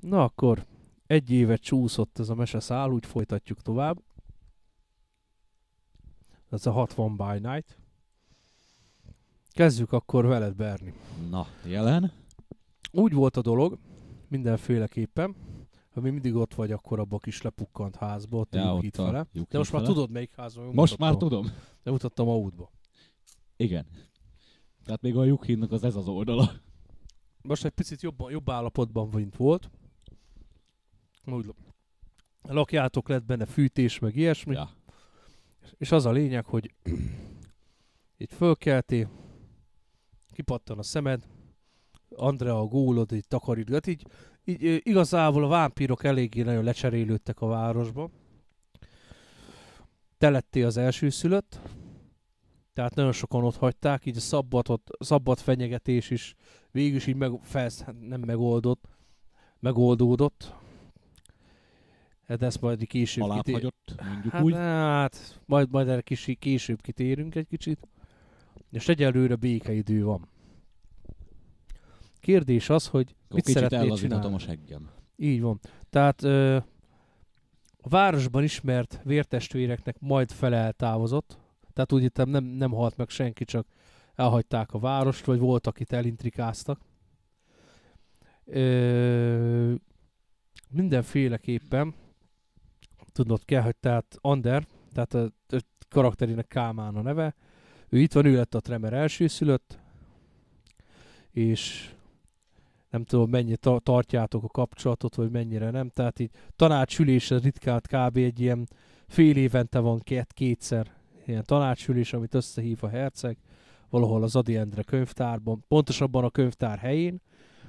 Na akkor egy évet csúszott ez a meseszál, úgy folytatjuk tovább. Ez a 60 by night. Kezdjük akkor veled, Berni. Na, jelen? Úgy volt a dolog, mindenféleképpen, ha mi mindig ott vagy, akkor abba a kis lepukkant házba, ott Ja, itt fele. De most már fele. tudod melyik házban. Most mutattam. már tudom. De mutattam a útba. Igen. Tehát még a lyukhídnak az ez az oldala. Most egy picit jobb, jobb állapotban mint volt. Úgy lakjátok, lett benne fűtés, meg ilyesmi. Ja. És az a lényeg, hogy itt fölkeltél, kipattan a szemed, Andrea a gólod így takarítgat, így, így igazából a vámpírok eléggé nagyon lecserélődtek a városba. Te lettél az első szülött, tehát nagyon sokan ott hagyták, így a szabbatot, szabad fenyegetés is végül is így meg, felsz, nem megoldott, megoldódott. Hát ezt majd később Alább kitér- mondjuk Hát, úgy. hát majd, majd erre kis, később kitérünk egy kicsit. És egyelőre békeidő van. Kérdés az, hogy mit kicsit szeretnél csinálni? a seggem. Így van. Tehát ö, a városban ismert vértestvéreknek majd fele eltávozott. Tehát úgy hittem nem, nem halt meg senki, csak elhagyták a várost, vagy voltak, akit elintrikáztak. Ö, mindenféleképpen tudnod kell, hogy tehát Ander, tehát a, a karakterének Kálmán a neve, ő itt van, ő lett a Tremer elsőszülött, és nem tudom, mennyire ta- tartjátok a kapcsolatot, vagy mennyire nem. Tehát így tanácsülésre ritkált kb. egy ilyen fél évente van két, kétszer ilyen tanácsülés, amit összehív a herceg, valahol az Adi Endre könyvtárban, pontosabban a könyvtár helyén,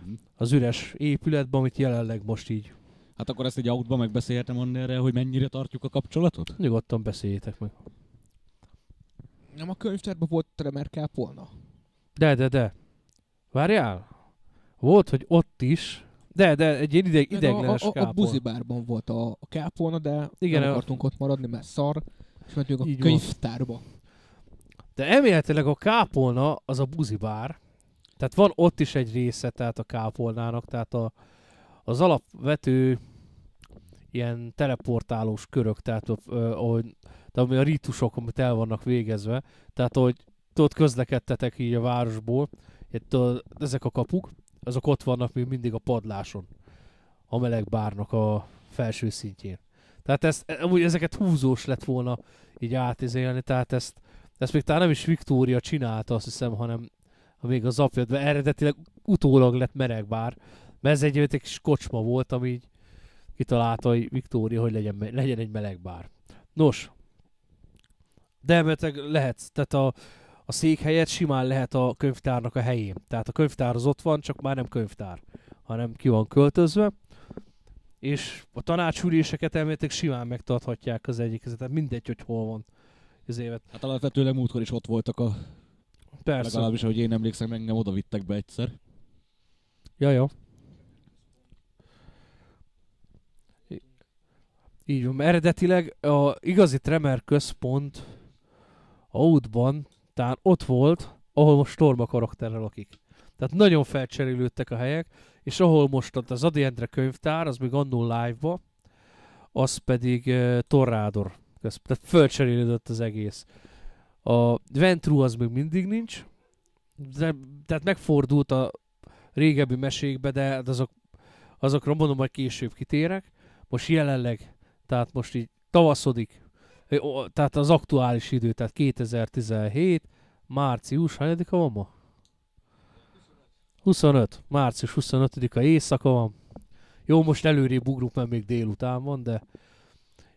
Mhm. az üres épületben, amit jelenleg most így Hát akkor ezt egy autban megbeszélhetem Anderre, hogy mennyire tartjuk a kapcsolatot? nyugodtan beszéljétek meg. Nem a könyvtárban volt Tremer kápolna? De, de, de. Várjál? Volt, hogy ott is, de, de egy ilyen ideg, Meg ideglenes a, a, a, a buzibárban volt a, a kápolna, de Igen, nem a- akartunk ott maradni, mert szar, és mentünk a Így van. könyvtárba. De elméletileg a kápolna az a buzibár. Tehát van ott is egy része, tehát a kápolnának, tehát a, az alapvető ilyen teleportálós körök, tehát ö, de ami a rítusok, amit el vannak végezve, tehát ahogy ott közlekedtetek így a városból, itt a, ezek a kapuk, azok ott vannak még mindig a padláson, a meleg bárnak a felső szintjén. Tehát ezt, amúgy ezeket húzós lett volna így átizélni, tehát ezt, ezt még talán nem is Viktória csinálta, azt hiszem, hanem ha még az apja, de eredetileg utólag lett meregbár, mert ez egy, egy kis kocsma volt, ami így kitalálta hogy Viktória, hogy legyen, legyen egy melegbár. Nos, de elméletileg lehet, tehát a, a székhelyet simán lehet a könyvtárnak a helyén. Tehát a könyvtár az ott van, csak már nem könyvtár, hanem ki van költözve, és a tanácsüléseket elméletileg simán megtarthatják az egyik, tehát mindegy, hogy hol van az évet. Hát alapvetőleg múltkor is ott voltak a... Persze. Legalábbis, hogy én emlékszem, engem oda vittek be egyszer. Ja, ja. Így van, eredetileg a igazi Tremer központ Outban, talán ott volt, ahol most Storma karakterrel lakik. Tehát nagyon felcserélődtek a helyek, és ahol most az Adi Endre könyvtár, az még annó live-ba, az pedig uh, Torrádor. Tehát felcserélődött az egész. A Ventru az még mindig nincs, de, tehát megfordult a régebbi mesékbe, de azok, azokra mondom, hogy később kitérek. Most jelenleg, tehát most így tavaszodik, tehát az aktuális idő, tehát 2017, március, hányadika van ma? 25, március 25-a éjszaka van. Jó, most előrébb ugrunk, mert még délután van, de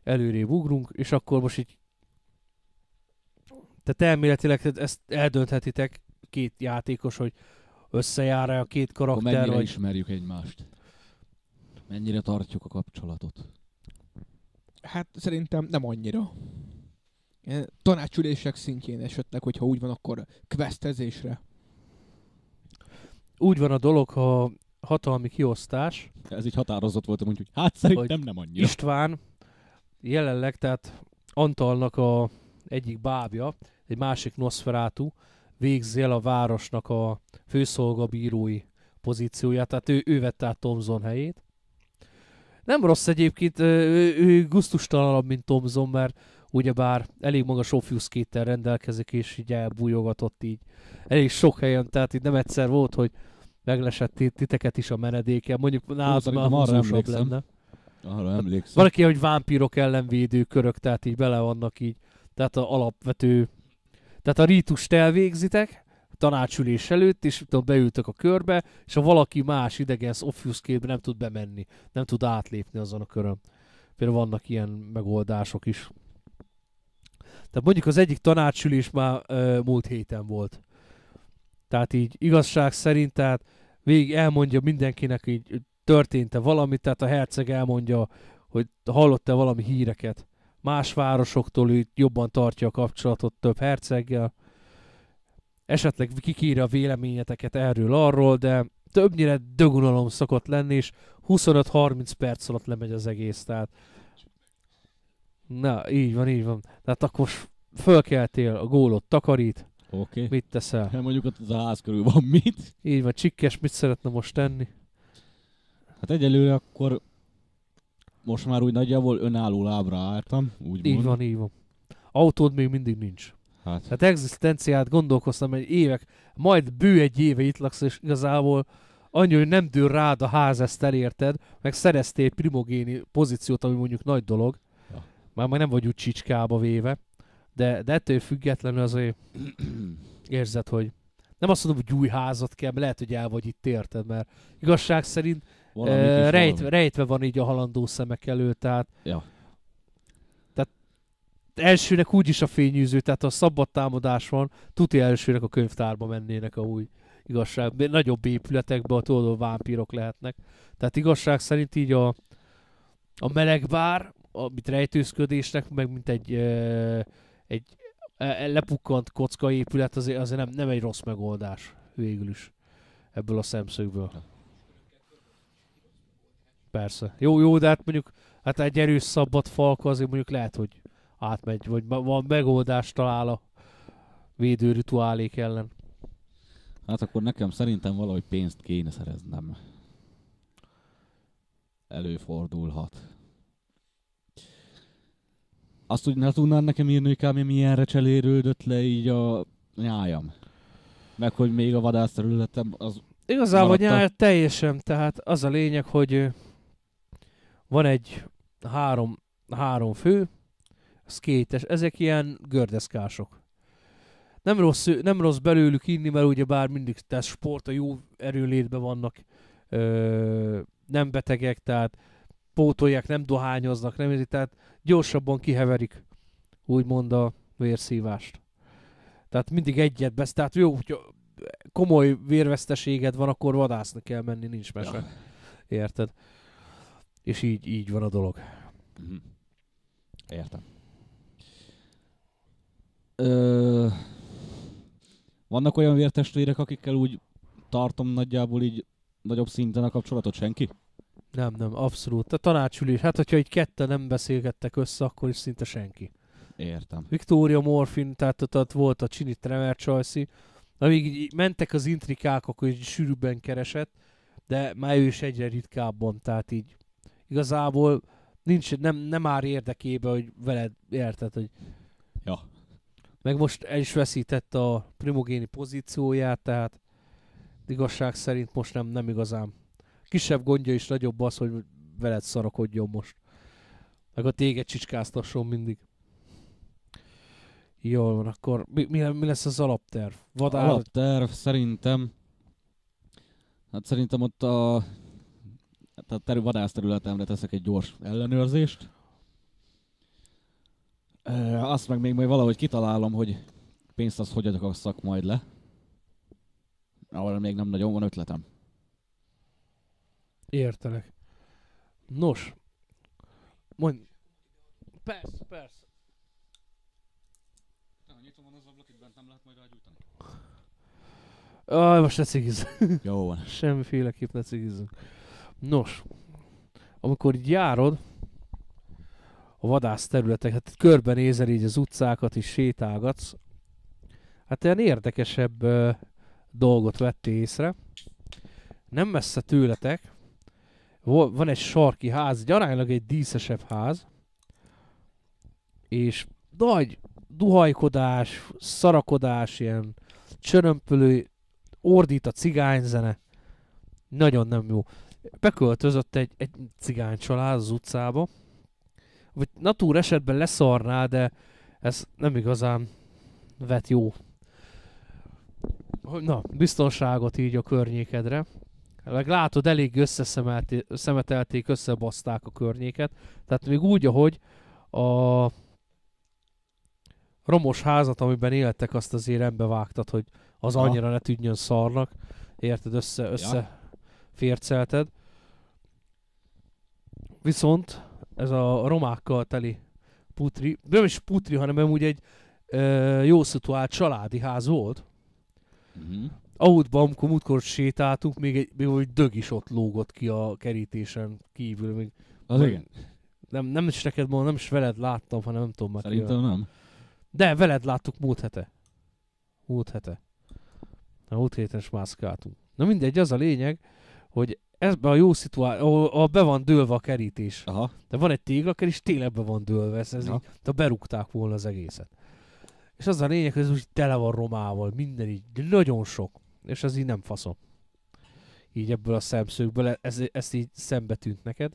előrébb ugrunk, és akkor most így tehát elméletileg ezt eldönthetitek két játékos, hogy összejár-e a két Akkor karakter, mennyire vagy... ismerjük egymást? Mennyire tartjuk a kapcsolatot? Hát szerintem nem annyira. Ilyen Tanácsülések szintjén esetleg, hogyha úgy van, akkor questezésre. Úgy van a dolog, ha hatalmi kiosztás, Ez így határozott voltam, úgyhogy hát szerintem nem annyira. István jelenleg, tehát Antalnak a egyik bábja, egy másik Nosferatu végzi el a városnak a főszolgabírói pozícióját, tehát ő, ő vette át Thomson helyét. Nem rossz egyébként, ő, ő gusztustalanabb, mint Tomzon, mert ugyebár elég magas obfuscate rendelkezik, és így elbújogatott így. Elég sok helyen, tehát itt nem egyszer volt, hogy meglesett ti- titeket is a menedéke. Mondjuk nálam már húzósabb lenne. Arra emlékszem. Van aki, hogy vámpírok ellenvédő körök, tehát így bele vannak így. Tehát a alapvető... Tehát a rítust elvégzitek, tanácsülés előtt, és tudom, beültök a körbe, és ha valaki más idegen obfuscate nem tud bemenni, nem tud átlépni azon a körön. Például vannak ilyen megoldások is. Tehát mondjuk az egyik tanácsülés már ö, múlt héten volt. Tehát így igazság szerint, tehát végig elmondja mindenkinek így történt-e valami, tehát a herceg elmondja, hogy hallott-e valami híreket. Más városoktól ő jobban tartja a kapcsolatot több herceggel. Esetleg kikírja a véleményeteket erről arról, de többnyire dögunalom szokott lenni, és 25-30 perc alatt lemegy az egész, tehát Na, így van, így van. Tehát akkor fölkeltél, a gólot takarít, Oké. Okay. mit teszel? Hát mondjuk ott az a ház körül van mit. Így van, csikkes, mit szeretne most tenni? Hát egyelőre akkor most már úgy nagyjából önálló lábra álltam, úgy Így van, így van. Autód még mindig nincs. Hát, Tehát egzisztenciát gondolkoztam, hogy évek, majd bő egy éve itt laksz, és igazából annyi, hogy nem dől rád a ház, ezt elérted, meg szereztél egy primogéni pozíciót, ami mondjuk nagy dolog. Ja. Már meg nem vagy úgy csicskába véve, de, de ettől függetlenül azért érzed, hogy nem azt mondom, hogy új házat kell, lehet, hogy el vagy itt érted, mert igazság szerint uh, kis rejtve, valami. rejtve van így a halandó szemek előtt, tehát Ja. Elsőnek úgyis a fényűző, tehát ha szabad támadás van, tuti elsőnek a könyvtárba mennének a új igazság. Nagyobb épületekben, ott tudod, vámpírok lehetnek. Tehát igazság szerint így a, a melegbár, amit rejtőzködésnek, meg mint egy, egy e, lepukkant kocka épület, azért, azért nem, nem egy rossz megoldás végül is ebből a szemszögből. Persze. Jó, jó, de hát mondjuk hát egy erős szabad falka azért mondjuk lehet, hogy átmegy, vagy van megoldást talál a védő rituálék ellen. Hát akkor nekem szerintem valahogy pénzt kéne szereznem. Előfordulhat. Azt úgy ne tudnád nekem írni, hogy kb. milyenre cserélődött le így a nyájam. Meg hogy még a vadászterületem az Igazából Maradta. nyár teljesen, tehát az a lényeg, hogy van egy három, három fő, szkétes, ezek ilyen gördeszkások. Nem rossz, nem rossz belőlük inni, mert ugye bár mindig tesz sport, a jó erőlétben vannak, ö, nem betegek, tehát pótolják, nem dohányoznak, nem tehát gyorsabban kiheverik, úgymond a vérszívást. Tehát mindig egyet besz, tehát jó, hogyha komoly vérveszteséged van, akkor vadászni kell menni, nincs mese. Ja. Érted? És így, így van a dolog. Mhm. Értem. Ö... Vannak olyan vértestvérek, akikkel úgy tartom nagyjából így nagyobb szinten a kapcsolatot? Senki? Nem, nem, abszolút. A tanácsülés, hát hogyha egy ketten nem beszélgettek össze, akkor is szinte senki. Értem. Victoria Morfin, tehát ott, ott volt a Csini Trevor Choice, amíg így mentek az intrikák, akkor így sűrűbben keresett, de már ő is egyre ritkábban, tehát így igazából nincs, nem, nem áll érdekébe, hogy veled érted, hogy Ja. Meg most el is veszítette a primogéni pozícióját, tehát igazság szerint most nem, nem igazán. Kisebb gondja is nagyobb az, hogy veled szarakodjon most. Meg a téged csicskáztasson mindig. Jól van, akkor mi, mi, mi lesz az alapterv? Vadár... Alapterv szerintem... Hát szerintem ott a... A terü vadászterületemre teszek egy gyors ellenőrzést. Azt meg még majd valahogy kitalálom, hogy pénzt azt hogy adok majd le. Arra még nem nagyon van ötletem. Értelek. Nos. Mondj. Persze, persze. Aj, most ne cigiz. Jó van. Semmiféleképp ne cigizzünk. Nos, amikor járod a vadász területeket, hát körbenézel így az utcákat is sétálgatsz, hát ilyen érdekesebb ö, dolgot vettél észre. Nem messze tőletek van egy sarki ház, egy aránylag egy díszesebb ház, és nagy duhajkodás, szarakodás, ilyen csörömpölő, ordít a cigányzene. Nagyon nem jó. Beköltözött egy, egy cigány család az utcába, vagy natúr esetben leszarná, de ez nem igazán vet jó. Na, biztonságot így a környékedre. Meg látod, elég összeszemetelték, összebaszták a környéket. Tehát még úgy, ahogy a romos házat, amiben éltek, azt azért rendbe vágtad, hogy az annyira ne tűnjön szarnak. Érted, össze, össze fércelted. Viszont ez a romákkal teli putri, nem is putri, hanem amúgy egy ö, jó szituált családi ház volt. Uh-huh. Ahútban, amikor múltkor sétáltunk, még egy, még egy dög is ott lógott ki a kerítésen kívül. Még Az Vagy- igen. nem, nem is neked mondom, nem is veled láttam, hanem nem tudom már Szerintem nem. De veled láttuk múlt hete. Múlt hete. A múlt héten is mászkáltunk. Na mindegy, az a lényeg, hogy ebben a jó szituáció, ahol, ahol be van dőlve a kerítés. Aha. De van egy téglakerítés, tényleg be van dőlve, ez, ez így, de berúgták volna az egészet. És az a lényeg, hogy ez úgy tele van romával, minden így, nagyon sok. És ez így nem faszom. Így ebből a szemszögből, ez, ez így szembe tűnt neked.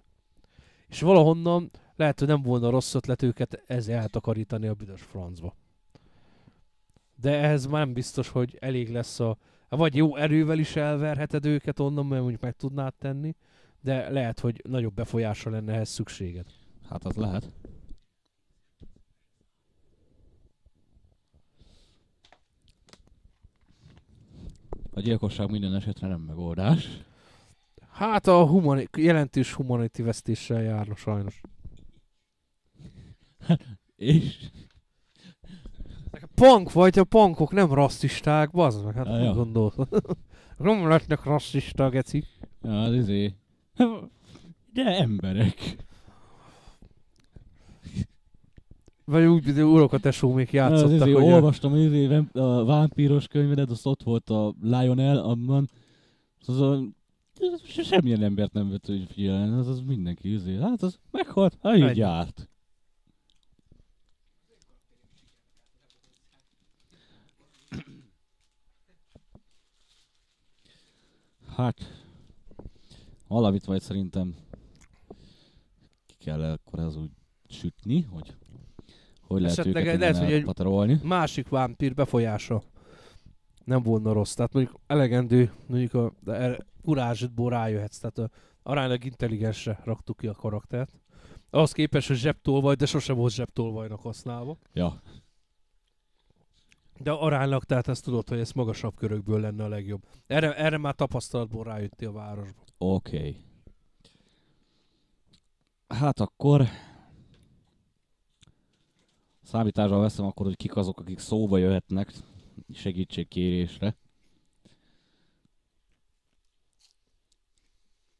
És valahonnan lehet, hogy nem volna rossz ötlet őket ez eltakarítani a büdös francba. De ehhez már nem biztos, hogy elég lesz a... Vagy jó erővel is elverheted őket onnan, mert mondjuk meg tudnád tenni, de lehet, hogy nagyobb befolyásra lenne ehhez szükséged. Hát az lehet. A gyilkosság minden esetre nem megoldás. Hát a humani- jelentős humanity vesztéssel járna sajnos. És Punk vagy, a punkok nem rasszisták, bazd meg, hát Ja, nem ja. gondolod. nem lehetnek rasszista, geci. ja, az izé. De emberek. Vagy úgy, mint urokat esó még Az játszottak, izé, hogy a- olvastam az izé, a vámpíros könyvedet, az ott volt a Lionel, abban. Az a, se- semmilyen embert nem vett hogy figyelembe, az, az mindenki izé. Hát az meghalt, ha így Ennyi. járt. Hát, valamit vagy szerintem ki kell akkor az úgy sütni, hogy hogy lehet Esetleg őket lehet, hogy egy- másik vámpír befolyása nem volna rossz. Tehát mondjuk elegendő, mondjuk a kurázsitból rájöhetsz. Tehát a, aránylag intelligensre raktuk ki a karaktert. Ahhoz képest, hogy zsebtolvaj, de sose volt zsebtolvajnak használva. Ja, De aránylag, tehát ezt tudod, hogy ez magasabb körökből lenne a legjobb. Erre, erre már tapasztalatból rájöttél a városba. oké. Okay. Hát akkor számításra veszem akkor, hogy kik azok, akik szóba jöhetnek segítségkérésre.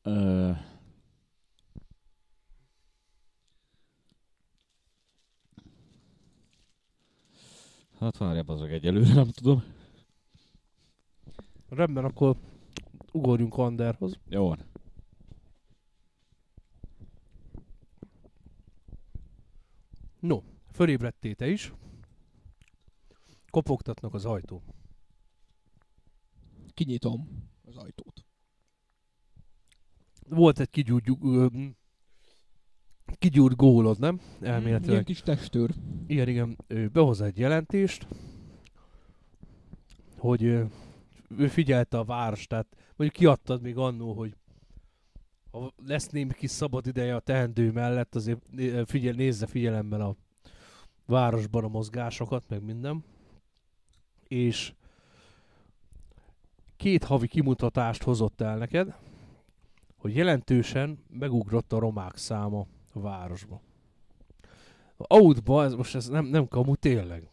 Ö... Hát várjál, azok egyelőre nem tudom. Rendben, akkor ugorjunk Anderhoz. Jó van. No, fölébredtél te is. Kopogtatnak az ajtó. Kinyitom az ajtót. Volt egy kigyúrt, ö, kigyúrt gólod, nem? Ilyen Elméletileg. kis testőr. Igen, igen. Ő behoz egy jelentést, hogy ö, ő figyelte a város, tehát mondjuk kiadtad még annó, hogy ha lesz némi kis szabad ideje a teendő mellett, azért figyel, nézze figyelemmel a városban a mozgásokat, meg minden. És két havi kimutatást hozott el neked, hogy jelentősen megugrott a romák száma a városba. Outba, ez most ez nem, nem kamu, tényleg.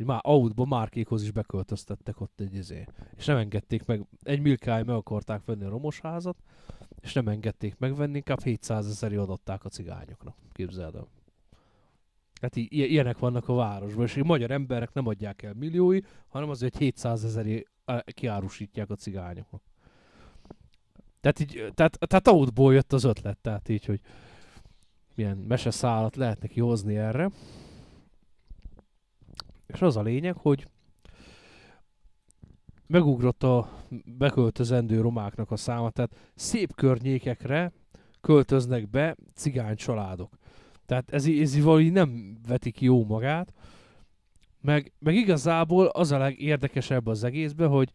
Így Már outba márkékhoz is beköltöztettek ott egy izé. És nem engedték meg, egy milkáj meg akarták venni a romos házat, és nem engedték megvenni, inkább 700 ezeri adották a cigányoknak. Képzeld el. Hát i- ilyenek vannak a városban, és a magyar emberek nem adják el milliói, hanem azért 700 ezeri á, kiárusítják a cigányoknak. Tehát, így, tehát, tehát outból jött az ötlet, tehát így, hogy milyen meseszálat lehet neki hozni erre. És az a lényeg, hogy megugrott a beköltözendő romáknak a száma, tehát szép környékekre költöznek be cigány családok. Tehát ez, ez így nem vetik jó magát, meg, meg igazából az a legérdekesebb az egészben, hogy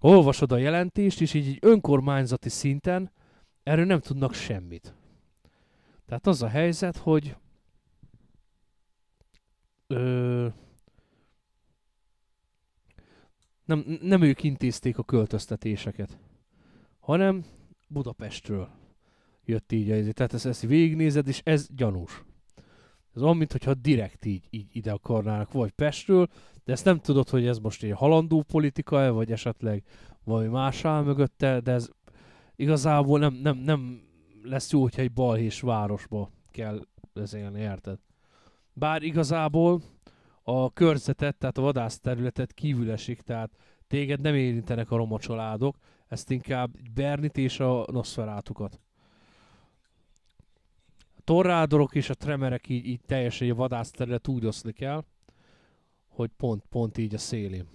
olvasod a jelentést, és így, így önkormányzati szinten erről nem tudnak semmit. Tehát az a helyzet, hogy ö, nem, nem ők intézték a költöztetéseket, hanem Budapestről jött így. Ez. Tehát ezt, ezt végignézed, és ez gyanús. Ez olyan, mintha direkt így, így ide akarnának, vagy Pestről, de ezt nem tudod, hogy ez most egy halandó politika vagy esetleg valami más áll mögötte, de ez igazából nem, nem, nem lesz jó, hogyha egy balhés városba kell vezélni, érted? Bár igazából a körzetet, tehát a vadászterületet kívül esik, tehát téged nem érintenek a roma családok, ezt inkább Bernit és a Nosferátukat. A torrádorok és a tremerek így, így teljesen a vadászterület úgy oszlik el, hogy pont, pont így a szélén.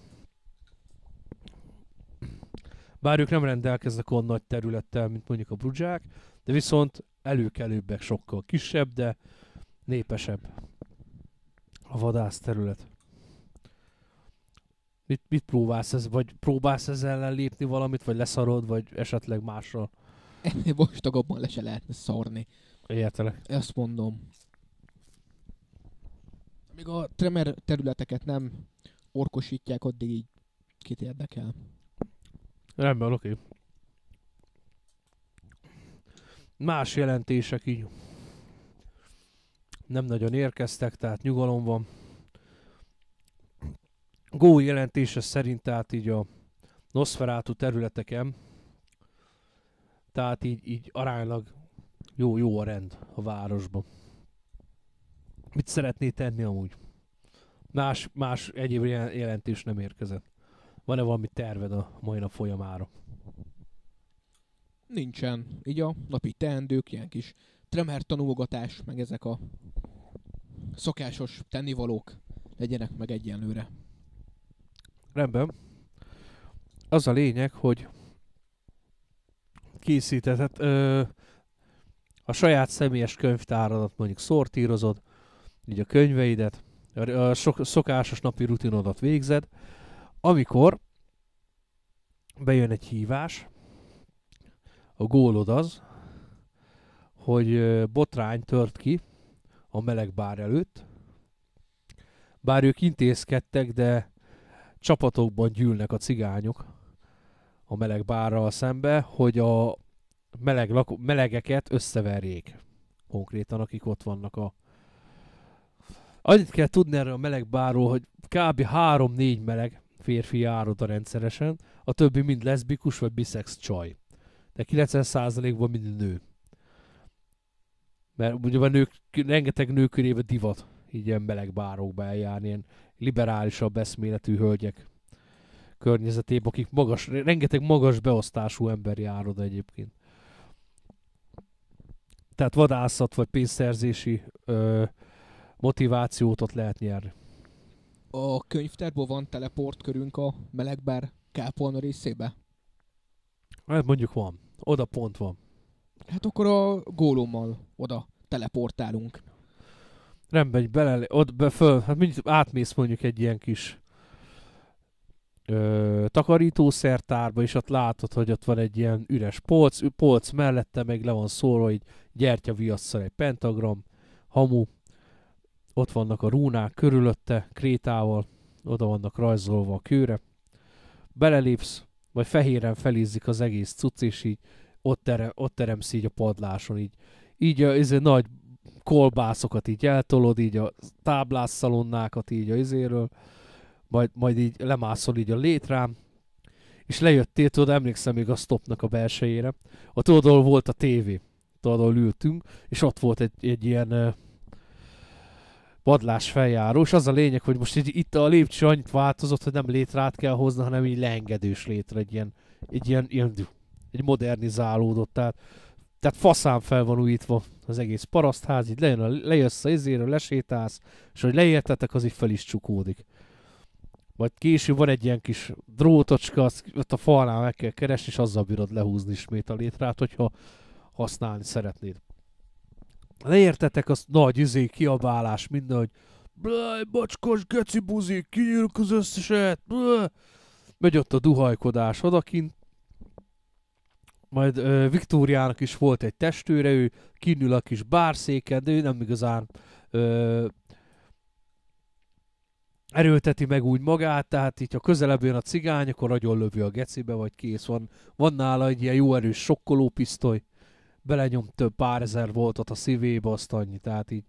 Bár ők nem rendelkeznek olyan nagy területtel, mint mondjuk a brudzsák, de viszont előkelőbbek sokkal kisebb, de népesebb a vadász terület. Mit, mit próbálsz ez, vagy próbálsz ezzel ellen lépni valamit, vagy leszarod, vagy esetleg másra? Vastagabban le se lehetne szarni. Értelek. Ezt mondom. Még a tremer területeket nem orkosítják, addig így kit érdekel. Rendben, oké. Más jelentések így nem nagyon érkeztek, tehát nyugalom van. Go jelentése szerint tehát így a Nosferatu területeken, tehát így, így aránylag jó, jó a rend a városban. Mit szeretné tenni amúgy? Más, más egyéb jelentés nem érkezett. Van-e valami terved a mai nap folyamára? Nincsen. Így a napi teendők, ilyen kis tremer tanulgatás, meg ezek a szokásos tennivalók legyenek meg egyenlőre. Rendben. Az a lényeg, hogy készítetett ö, a saját személyes könyvtáradat mondjuk szortírozod, így a könyveidet, a sok, szokásos napi rutinodat végzed, amikor bejön egy hívás, a gólod az, hogy botrány tört ki a meleg bár előtt, bár ők intézkedtek, de csapatokban gyűlnek a cigányok a meleg bárral szembe, hogy a meleg lako- melegeket összeverjék. Konkrétan, akik ott vannak a... Annyit kell tudni erről a meleg bárról, hogy kb. 3-4 meleg férfi jár oda rendszeresen, a többi mind leszbikus vagy biszex csaj. De 90%-ban mind nő. Mert ugye a nők, rengeteg nő divat így ilyen meleg bárokba eljárni, ilyen liberálisabb eszméletű hölgyek környezetében, akik magas, rengeteg magas beosztású ember jár oda egyébként. Tehát vadászat vagy pénzszerzési ö, motivációt ott lehet nyerni. A könyvtárból van teleportkörünk a melegbár kápolna részébe? Hát mondjuk van. Oda pont van. Hát akkor a gólommal oda teleportálunk. Rendben, bele, ott be föl, hát mindjárt átmész mondjuk egy ilyen kis ö, takarítószertárba, és ott látod, hogy ott van egy ilyen üres polc, polc mellette meg le van szólva, hogy gyertyaviasszal egy pentagram, hamu, ott vannak a rúnák körülötte, krétával, oda vannak rajzolva a kőre. Belelépsz, vagy fehéren felizzik az egész cucc, és így ott, terem, ott teremsz így a padláson, így, így a, ez nagy kolbászokat így eltolod, így a táblászszalonnákat így a izéről, majd, majd így lemászol így a létrám, és lejöttél, tudod, emlékszem még a stopnak a belsejére. A tudod, volt a tévé, tudod, ültünk, és ott volt egy, egy ilyen padlás feljáró, és az a lényeg, hogy most így, itt a lépcső annyit változott, hogy nem létrát kell hozni, hanem így leengedős létre, egy ilyen, egy ilyen, ilyen egy modernizálódott, tehát, tehát faszán fel van újítva az egész parasztház, így lejön a, lejössz a izéről, lesétálsz, és hogy leértetek, az így fel is csukódik. Vagy később van egy ilyen kis drótocska, azt ott a falnál meg kell keresni, és azzal bírod lehúzni ismét a létrát, hogyha használni szeretnéd. Leértetek, az nagy izé, kiabálás, minden, hogy Blaj, bacskos, geci buzi, kinyírjuk az összeset, blaj. Megy ott a duhajkodás odakint. Majd ö, Viktóriának is volt egy testőre, ő kinül a kis bárszéken, de ő nem igazán ö, erőlteti meg úgy magát, tehát így ha közelebb jön a cigány, akkor nagyon lövi a gecibe, vagy kész van. Van nála egy ilyen jó erős sokkoló pisztoly, belenyom több pár ezer voltot a szívébe, azt annyi, tehát így,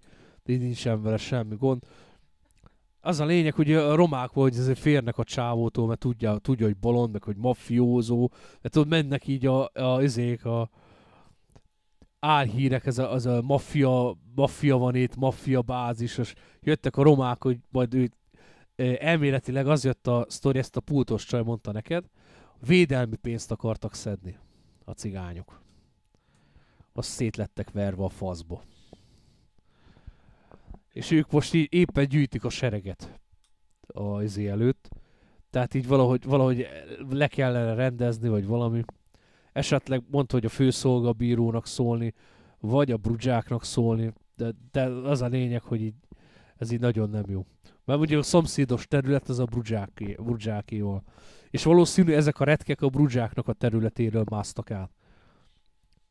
így nincsen vele semmi gond. Az a lényeg, hogy a romák hogy azért férnek a csávótól, mert tudja, tudja hogy bolond, meg hogy mafiózó, mert tudod, mennek így a, a, izék, a álhírek, ez a, az a maffia, maffia van itt, maffia bázis, és jöttek a romák, hogy majd ő elméletileg az jött a sztori, ezt a pultos csaj mondta neked, védelmi pénzt akartak szedni a cigányok. Azt szétlettek verve a faszba. És ők most így éppen gyűjtik a sereget a izé előtt. Tehát így valahogy, valahogy le kellene rendezni, vagy valami. Esetleg mondta, hogy a főszolgabírónak szólni, vagy a brudzsáknak szólni, de, de az a lényeg, hogy így, ez így nagyon nem jó. Mert ugye a szomszédos terület az a brudzsáké, brudzsákéval. És valószínű ezek a retkek a brudzsáknak a területéről másztak át.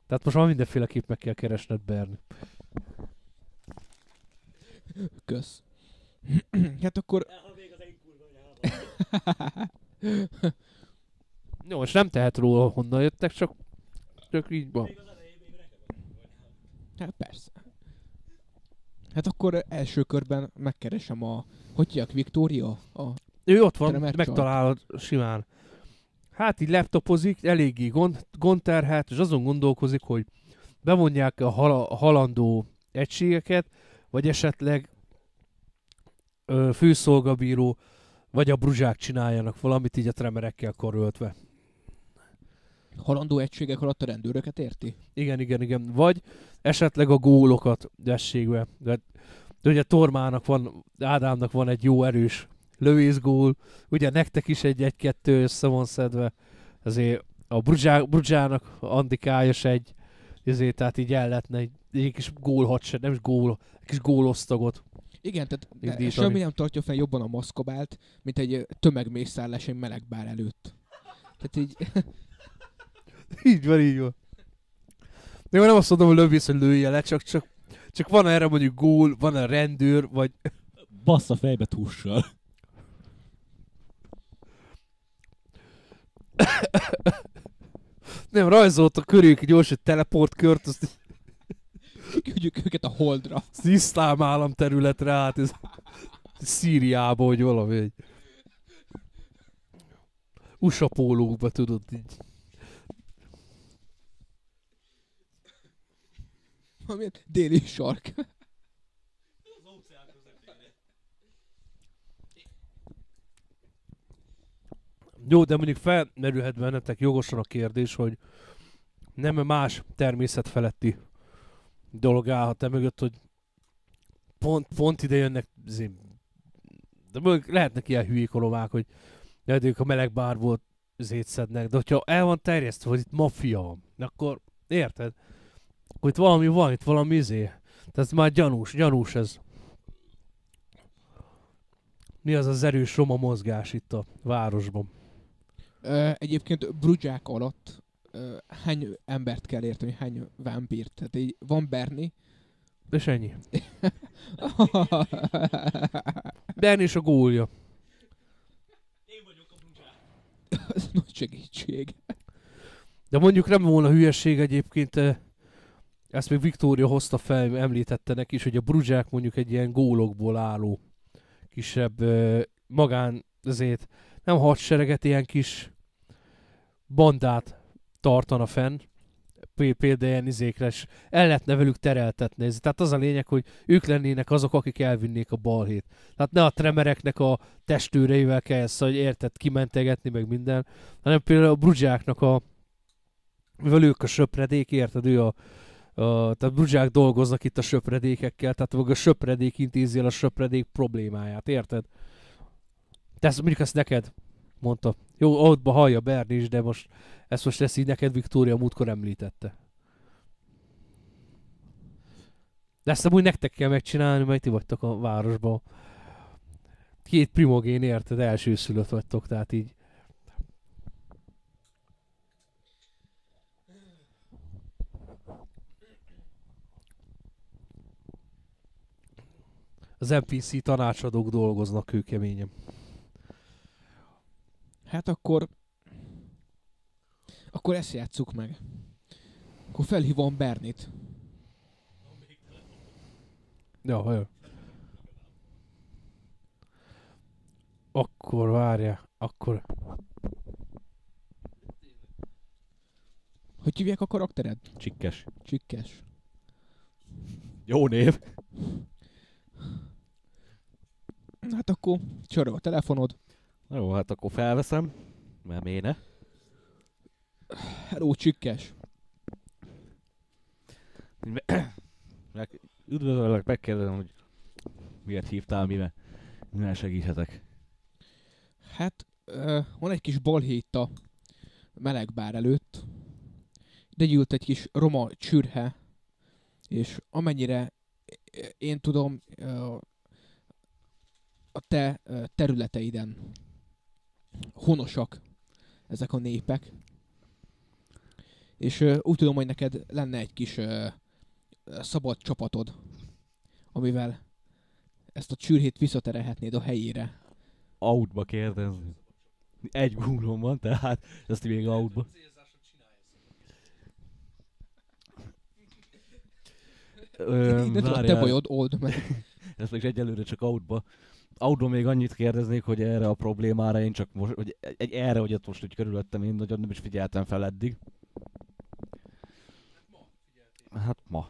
Tehát most már mindenféleképp meg kell keresned Berni. Kösz. hát akkor... Jó, most nem tehet róla, honnan jöttek, csak, csak így van. Hát persze. Hát akkor első körben megkeresem a... Hogy hívják, Viktória? A... Ő ott van, megtalálod simán. Hát így laptopozik, eléggé gond, gondterhet, és azon gondolkozik, hogy bevonják a, hal, a halandó egységeket, vagy esetleg ö, főszolgabíró, vagy a bruzsák csináljanak valamit így a tremerekkel karöltve. Halandó egységek alatt a rendőröket érti? Igen, igen, igen. Vagy esetleg a gólokat vességbe. De, de ugye Tormának van, Ádámnak van egy jó erős lövészgól, ugye nektek is egy egy-kettő össze van szedve, azért a Bruzsá, Bruzsának Andikája se egy, ezért tehát így el lehetne egy, egy kis gól hadser, nem is gól, egy kis gólosztagot. Igen, tehát de semmi nem tartja fel jobban a maszkobált, mint egy tömegmészárlás egy meleg bár előtt. Tehát így, Így van, így van. De én nem azt mondom, hogy lövvész, hogy lője le, csak, csak, csak van erre mondjuk gól, van a rendőr, vagy Bassza fejbe tussal. Nem rajzoltak körük gyors egy teleportkört, azt küldjük őket a holdra. az iszlám állam területre át, ez Szíriába, vagy valami. Egy USA pólókba, tudod, így. Valamilyen déli sark. Jó, de mondjuk felmerülhet bennetek jogosan a kérdés, hogy nem más természetfeletti dolog állhat e mögött, hogy pont, pont ide jönnek, de mögött lehetnek ilyen hülyék a romák, hogy ők a meleg bárból zét szednek, de hogyha el van terjesztve, hogy itt maffia van, akkor érted? Akkor itt valami van, itt valami izé. Tehát már gyanús, gyanús ez. Mi az az erős roma mozgás itt a városban? Egyébként Brudzsák alatt hány embert kell érteni, hány vámpírt? Tehát így van Berni. És ennyi. Berni és a gólja. Ez nagy segítség. De mondjuk nem volna hülyeség egyébként, ezt még Viktória hozta fel, említette neki is, hogy a bruzsák mondjuk egy ilyen gólokból álló kisebb magán, ezért nem hadsereget, ilyen kis bandát tartana fenn, például ilyen izékre, és el lehetne velük tereltetni. Tehát az a lényeg, hogy ők lennének azok, akik elvinnék a balhét. Tehát ne a tremereknek a testőreivel kell ezt, hogy érted, kimentegetni, meg minden, hanem például a bruzsáknak a mivel ők a söpredék, érted, ő a, a tehát Bruzsák dolgoznak itt a söpredékekkel, tehát maga a söpredék intézi el a söpredék problémáját, érted? Te ezt, mondjuk ezt neked mondta. Jó, ott hallja Berni is, de most ezt most ezt így neked Viktória múltkor említette. De ezt amúgy nektek kell megcsinálni, mert ti vagytok a városban. Két primogén érted, elsőszülött vagytok, tehát így. Az NPC tanácsadók dolgoznak kőkeményen. Hát akkor... Akkor ezt játsszuk meg. Akkor felhívom Bernit. Ja, jó. Akkor várja, akkor... Hogy hívják a karaktered? Csikkes. Csikkes. Jó név. Hát akkor csörög a telefonod. Jó, hát akkor felveszem. Mert miért ne? Hello, Csikkes. Meg, üdvözöllek, megkérdezem, hogy miért hívtál, mivel, mivel segíthetek. Hát, ö, van egy kis balhé itt a melegbár előtt. De gyűlt egy kis roma csürhe, és amennyire én tudom, ö, a te területeiden honosak ezek a népek. És ö, úgy tudom, hogy neked lenne egy kis ö, szabad csapatod, amivel ezt a csürhét visszaterelhetnéd a helyére. Outba kérdezni. Egy gúlom van, tehát ezt még outba. Ö, Innen a te bajod, old meg. ezt még egyelőre csak outba. Outba még annyit kérdeznék, hogy erre a problémára én csak most, hogy egy erre, hogy ott most hogy körülöttem én nagyon nem is figyeltem fel eddig. Hát ma.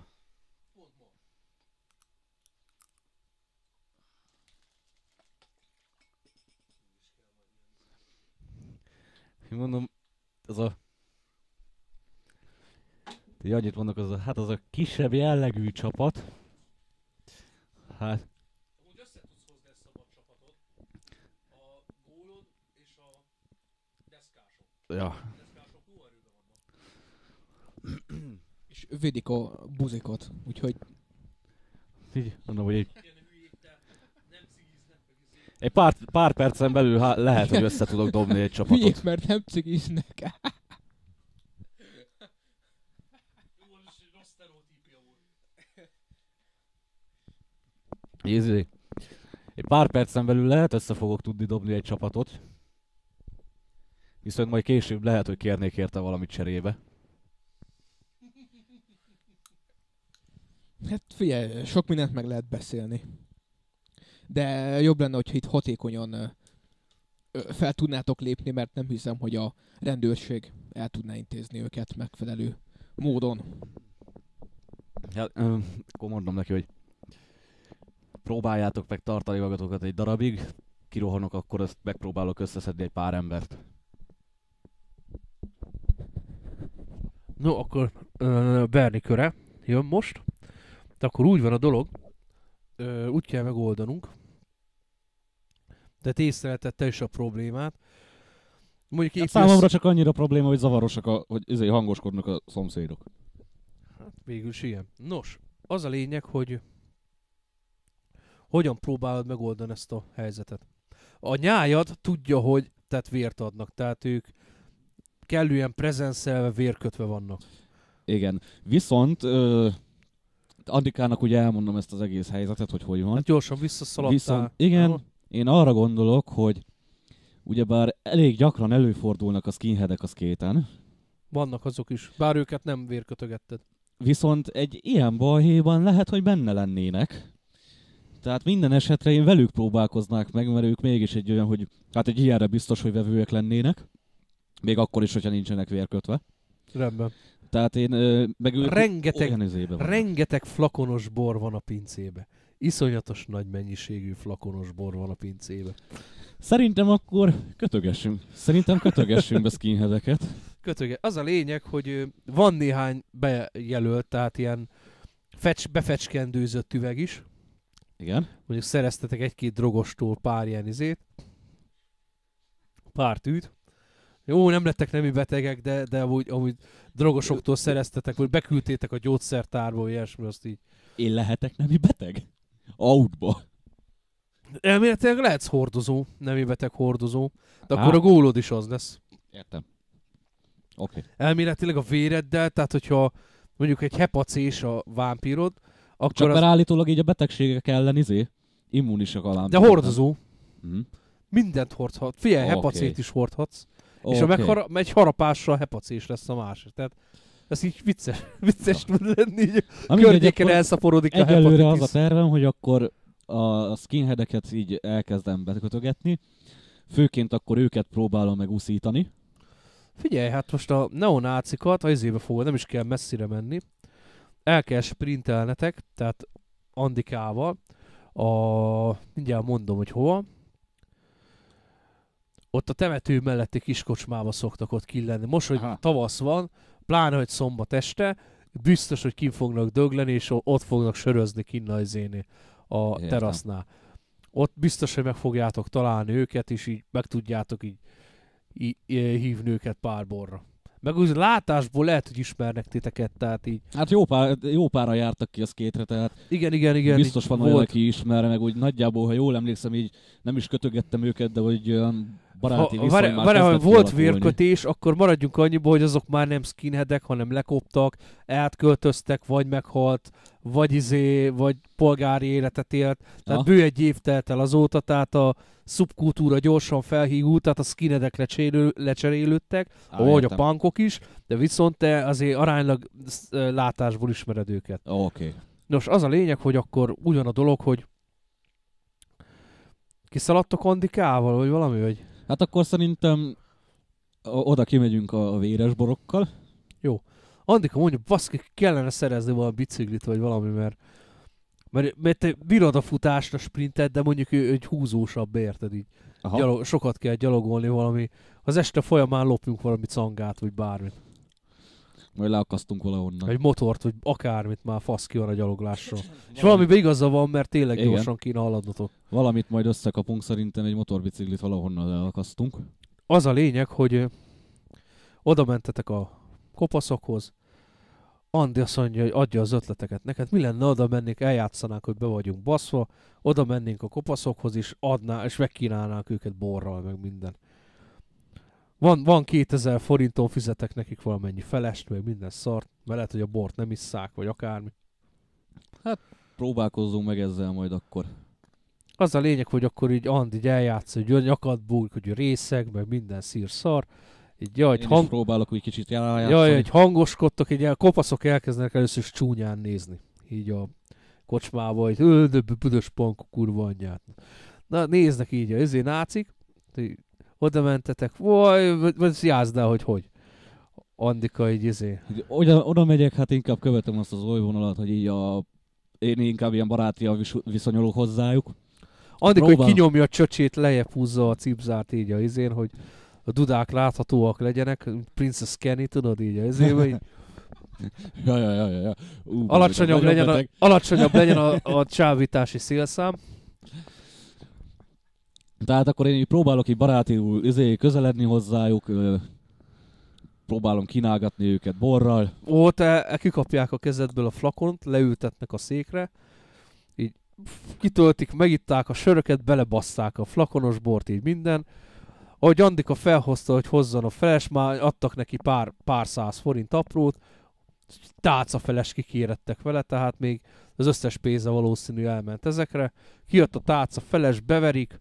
Én mondom, az a... Így annyit mondok, az a, hát az a kisebb jellegű csapat. Hát, Úgy össze tudsz hozni egy szabad csapatot. A gólod és a deszkások. Ja. És védik a buzikot, úgyhogy Így, mondom, hogy egy, egy pár, pár percen belül há, lehet, hogy össze tudok dobni egy csapatot. hülyék, mert nem cigiznek. Jézé. Egy pár percen belül lehet össze fogok tudni dobni egy csapatot. Viszont majd később lehet, hogy kérnék érte valamit cserébe. Hát figyelj, sok mindent meg lehet beszélni. De jobb lenne, hogyha itt hatékonyan fel tudnátok lépni, mert nem hiszem, hogy a rendőrség el tudná intézni őket megfelelő módon. Ö, akkor mondom neki, hogy próbáljátok meg tartani magatokat egy darabig, kirohanok, akkor ezt megpróbálok összeszedni egy pár embert. No, akkor uh, Berni köre jön most. De akkor úgy van a dolog, ö, úgy kell megoldanunk, de te észrelted te is a problémát. Mondjuk Hát számomra csak annyira probléma, hogy zavarosak, a, hogy izé hangoskodnak a szomszédok. Hát végül is ilyen. Nos, az a lényeg, hogy hogyan próbálod megoldani ezt a helyzetet. A nyájad tudja, hogy tehát vért adnak, tehát ők kellően prezenszelve, vérkötve vannak. Igen. Viszont ö, Andikának ugye elmondom ezt az egész helyzetet, hogy hogy van. Hát gyorsan visszaszaladtál. Viszont igen, Aha. én arra gondolok, hogy ugyebár elég gyakran előfordulnak a skinheadek a szkéten, Vannak azok is, bár őket nem vérkötögetted. viszont egy ilyen balhéban lehet, hogy benne lennének. Tehát minden esetre én velük próbálkoznák meg, mert ők mégis egy olyan, hogy hát egy ilyenre biztos, hogy vevőek lennének. Még akkor is, hogyha nincsenek vérkötve. Rendben. Tehát én, meg Rengeteg- olyan. Rengeteg flakonos bor van a pincébe. Iszonyatos nagy mennyiségű flakonos bor van a pincébe. Szerintem akkor kötögessünk. Szerintem kötögessünk be skinheadeket. Kötöge. Az a lényeg, hogy van néhány bejelölt, tehát ilyen fecs, befecskendőzött üveg is. Igen. Mondjuk szereztetek egy-két drogostól pár ilyen izét. Pár tűt. Jó, nem lettek nemi betegek, de, de amúgy, amúgy drogosoktól szereztetek, vagy beküldtétek a gyógyszertárba, ilyesmi, azt így. Én lehetek nemi beteg? Outba. Elméletileg lehetsz hordozó, nemi beteg hordozó, de akkor Á. a gólod is az lesz. Értem. Oké. Okay. Elméletileg a véreddel, tehát hogyha mondjuk egy hepacés a vámpírod, akkor Csak az... mert állítólag így a betegségek ellen izé, immunisak a De hordozó. Mhm. Mindent hordhat. Figyelj, Oké. hepacét is hordhatsz. Okay. És ha meghara, egy harapással hepacés lesz a másik. Tehát ez így vicces, vicces tud lenni, így mindegy, környéken elszaporodik a Egyelőre az a hepatitis. tervem, hogy akkor a skinheadeket így elkezdem bekötögetni. Főként akkor őket próbálom meg úszítani. Figyelj, hát most a neonácikat, ha izébe fogod, nem is kell messzire menni. El kell sprintelnetek, tehát Andikával. A... Mindjárt mondom, hogy hova. Ott a temető melletti kiskocsmába szoktak ott killenni. Most, hogy Aha. tavasz van, pláne, hogy szombat este, biztos, hogy kin fognak dögleni, és ott fognak sörözni kinn a a Értem. terasznál. Ott biztos, hogy meg fogjátok találni őket, és így meg tudjátok így, így, így hívni őket pár borra. Meg úgy látásból lehet, hogy ismernek titeket, tehát így. Hát jó, pár, jó pára jártak ki a szkétre, tehát Igen, igen, igen. biztos van olyan, aki ismer, meg úgy nagyjából, ha jól emlékszem, így nem is kötögettem őket, de hogy olyan baráti ha, viszony már várj, ha kezdett volt vérkötés, akkor maradjunk annyiba, hogy azok már nem skinheadek, hanem lekoptak, átköltöztek, vagy meghalt, vagy izé, vagy polgári életet élt. Tehát Ah. bő egy év telt el azóta, tehát a szubkultúra gyorsan felhígult, tehát a skinheadek lecserélő, lecserélődtek, Á, ahogy a értem. punkok is, de viszont te azért aránylag látásból ismered őket. Oké. Okay. Nos, az a lényeg, hogy akkor ugyan a dolog, hogy kiszaladtok Andikával, vagy valami, vagy? Hát akkor szerintem oda kimegyünk a, a véres borokkal. Andika mondja, baszki, kellene szerezni valami biciklit, vagy valami, mert mert, mert te bírod a futást, a sprintet, de mondjuk ő egy húzósabb, érted így. Aha. Gyalog, sokat kell gyalogolni valami. Az este folyamán lopjunk valami cangát, vagy bármit. Majd leakasztunk valahonnan. Egy motort, vagy akármit már fasz ki van a gyaloglásról. És valamiben igaza van, mert tényleg Igen. gyorsan kéne haladnotok. Valamit majd összekapunk, szerintem egy motorbiciklit valahonnan leakasztunk. Az a lényeg, hogy ö, oda mentetek a kopaszokhoz, Andi azt mondja, hogy adja az ötleteket neked. Mi lenne, oda mennénk, eljátszanánk, hogy be vagyunk baszva, oda mennénk a kopaszokhoz is, adná, és megkínálnánk őket borral, meg minden. Van, van 2000 forinton, fizetek nekik valamennyi felest, meg minden szart, mert lehet, hogy a bort nem isszák, vagy akármi. Próbálkozzunk meg ezzel majd akkor. Az a lényeg, hogy akkor így Andi így eljátsz, hogy a nyakad bújk, hogy részeg, meg minden szír szar. Így, jaj, Én hang, próbálok úgy kicsit játszani. Jaj, hogy hangoskodtok, így a kopaszok elkezdenek először is csúnyán nézni. Így a kocsmába, hogy de büdös pankok kurva anyját. Na, néznek így a izé nácik, oda mentetek, vagy- jázdál, hogy hogy. Andika így izé. Oda, oda megyek, hát inkább követem azt az olyvonalat, hogy így a... Én inkább ilyen barátian vis- viszonyulok hozzájuk. Andika, hogy kinyomja a csöcsét, lejjebb húzza a cipzárt így a izén, hogy a dudák láthatóak legyenek, Princess Kenny, tudod így a izé, vagy Ja, ja, ja, ja. ja. Ú, alacsonyabb legyen, a, alacsonyabb legyen a, a csávítási szélszám. Tehát akkor én így próbálok így barátiul izé, közeledni hozzájuk, ö, próbálom kínálgatni őket borral. Ó, te e, kikapják a kezedből a flakont, leültetnek a székre, így kitöltik, megitták a söröket, belebasszák a flakonos bort, így minden. Ahogy Andika felhozta, hogy hozzon a feles, már adtak neki pár, pár száz forint aprót, tálca feles kikérettek vele, tehát még az összes pénze valószínű elment ezekre. Kijött a tálca feles, beverik,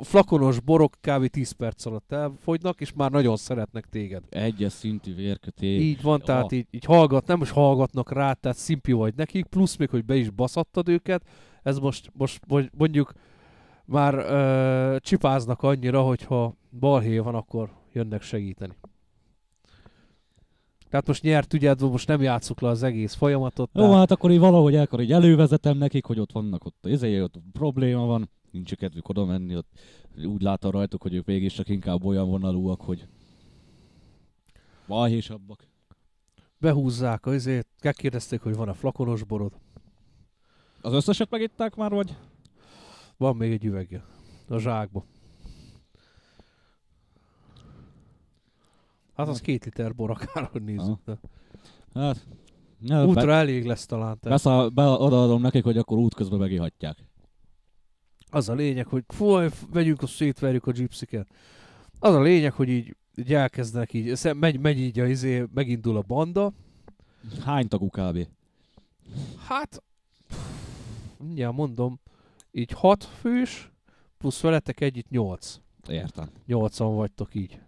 flakonos borok kb. 10 perc alatt elfogynak, és már nagyon szeretnek téged. Egyes szintű vérkötés. Így van, tehát Ja. így, így hallgat, nem is hallgatnak rá, tehát szimpi vagy nekik, plusz még, hogy be is baszattad őket, ez most, most mondjuk már ö, csipáznak annyira, hogyha balhé van, akkor jönnek segíteni. Tehát most nyert ügyed, van, most nem játsszuk le az egész folyamatot. Jó, tehát hát akkor így valahogy akkor így elővezetem nekik, hogy ott vannak ott, izé, ott probléma van. nincs kedvük oda menni, ott úgy látom rajtuk, hogy ők mégis csak inkább olyan vonalúak, hogy balhésabbak. Behúzzák a izét, megkérdezték, hogy van-e flakonos borod. Az összeset megitták már, vagy? Van még egy üvegje. A zsákba. Hát az két liter bor akárhogy nézzük. De Hát, ja, útra be, elég lesz talán. Tehát beszá, be, odaadom nekik, hogy akkor útközben megihatják. az a lényeg, hogy fúj, vegyünk, azt szétverjük a gypsiket. Az a lényeg, hogy így, így elkezdenek így, megy, megy így a izé, megindul a banda. Hány tagú kb? Hát, mindjárt mondom, így hat fős, plusz veletek együtt nyolc. Értem. Nyolcan vagytok így.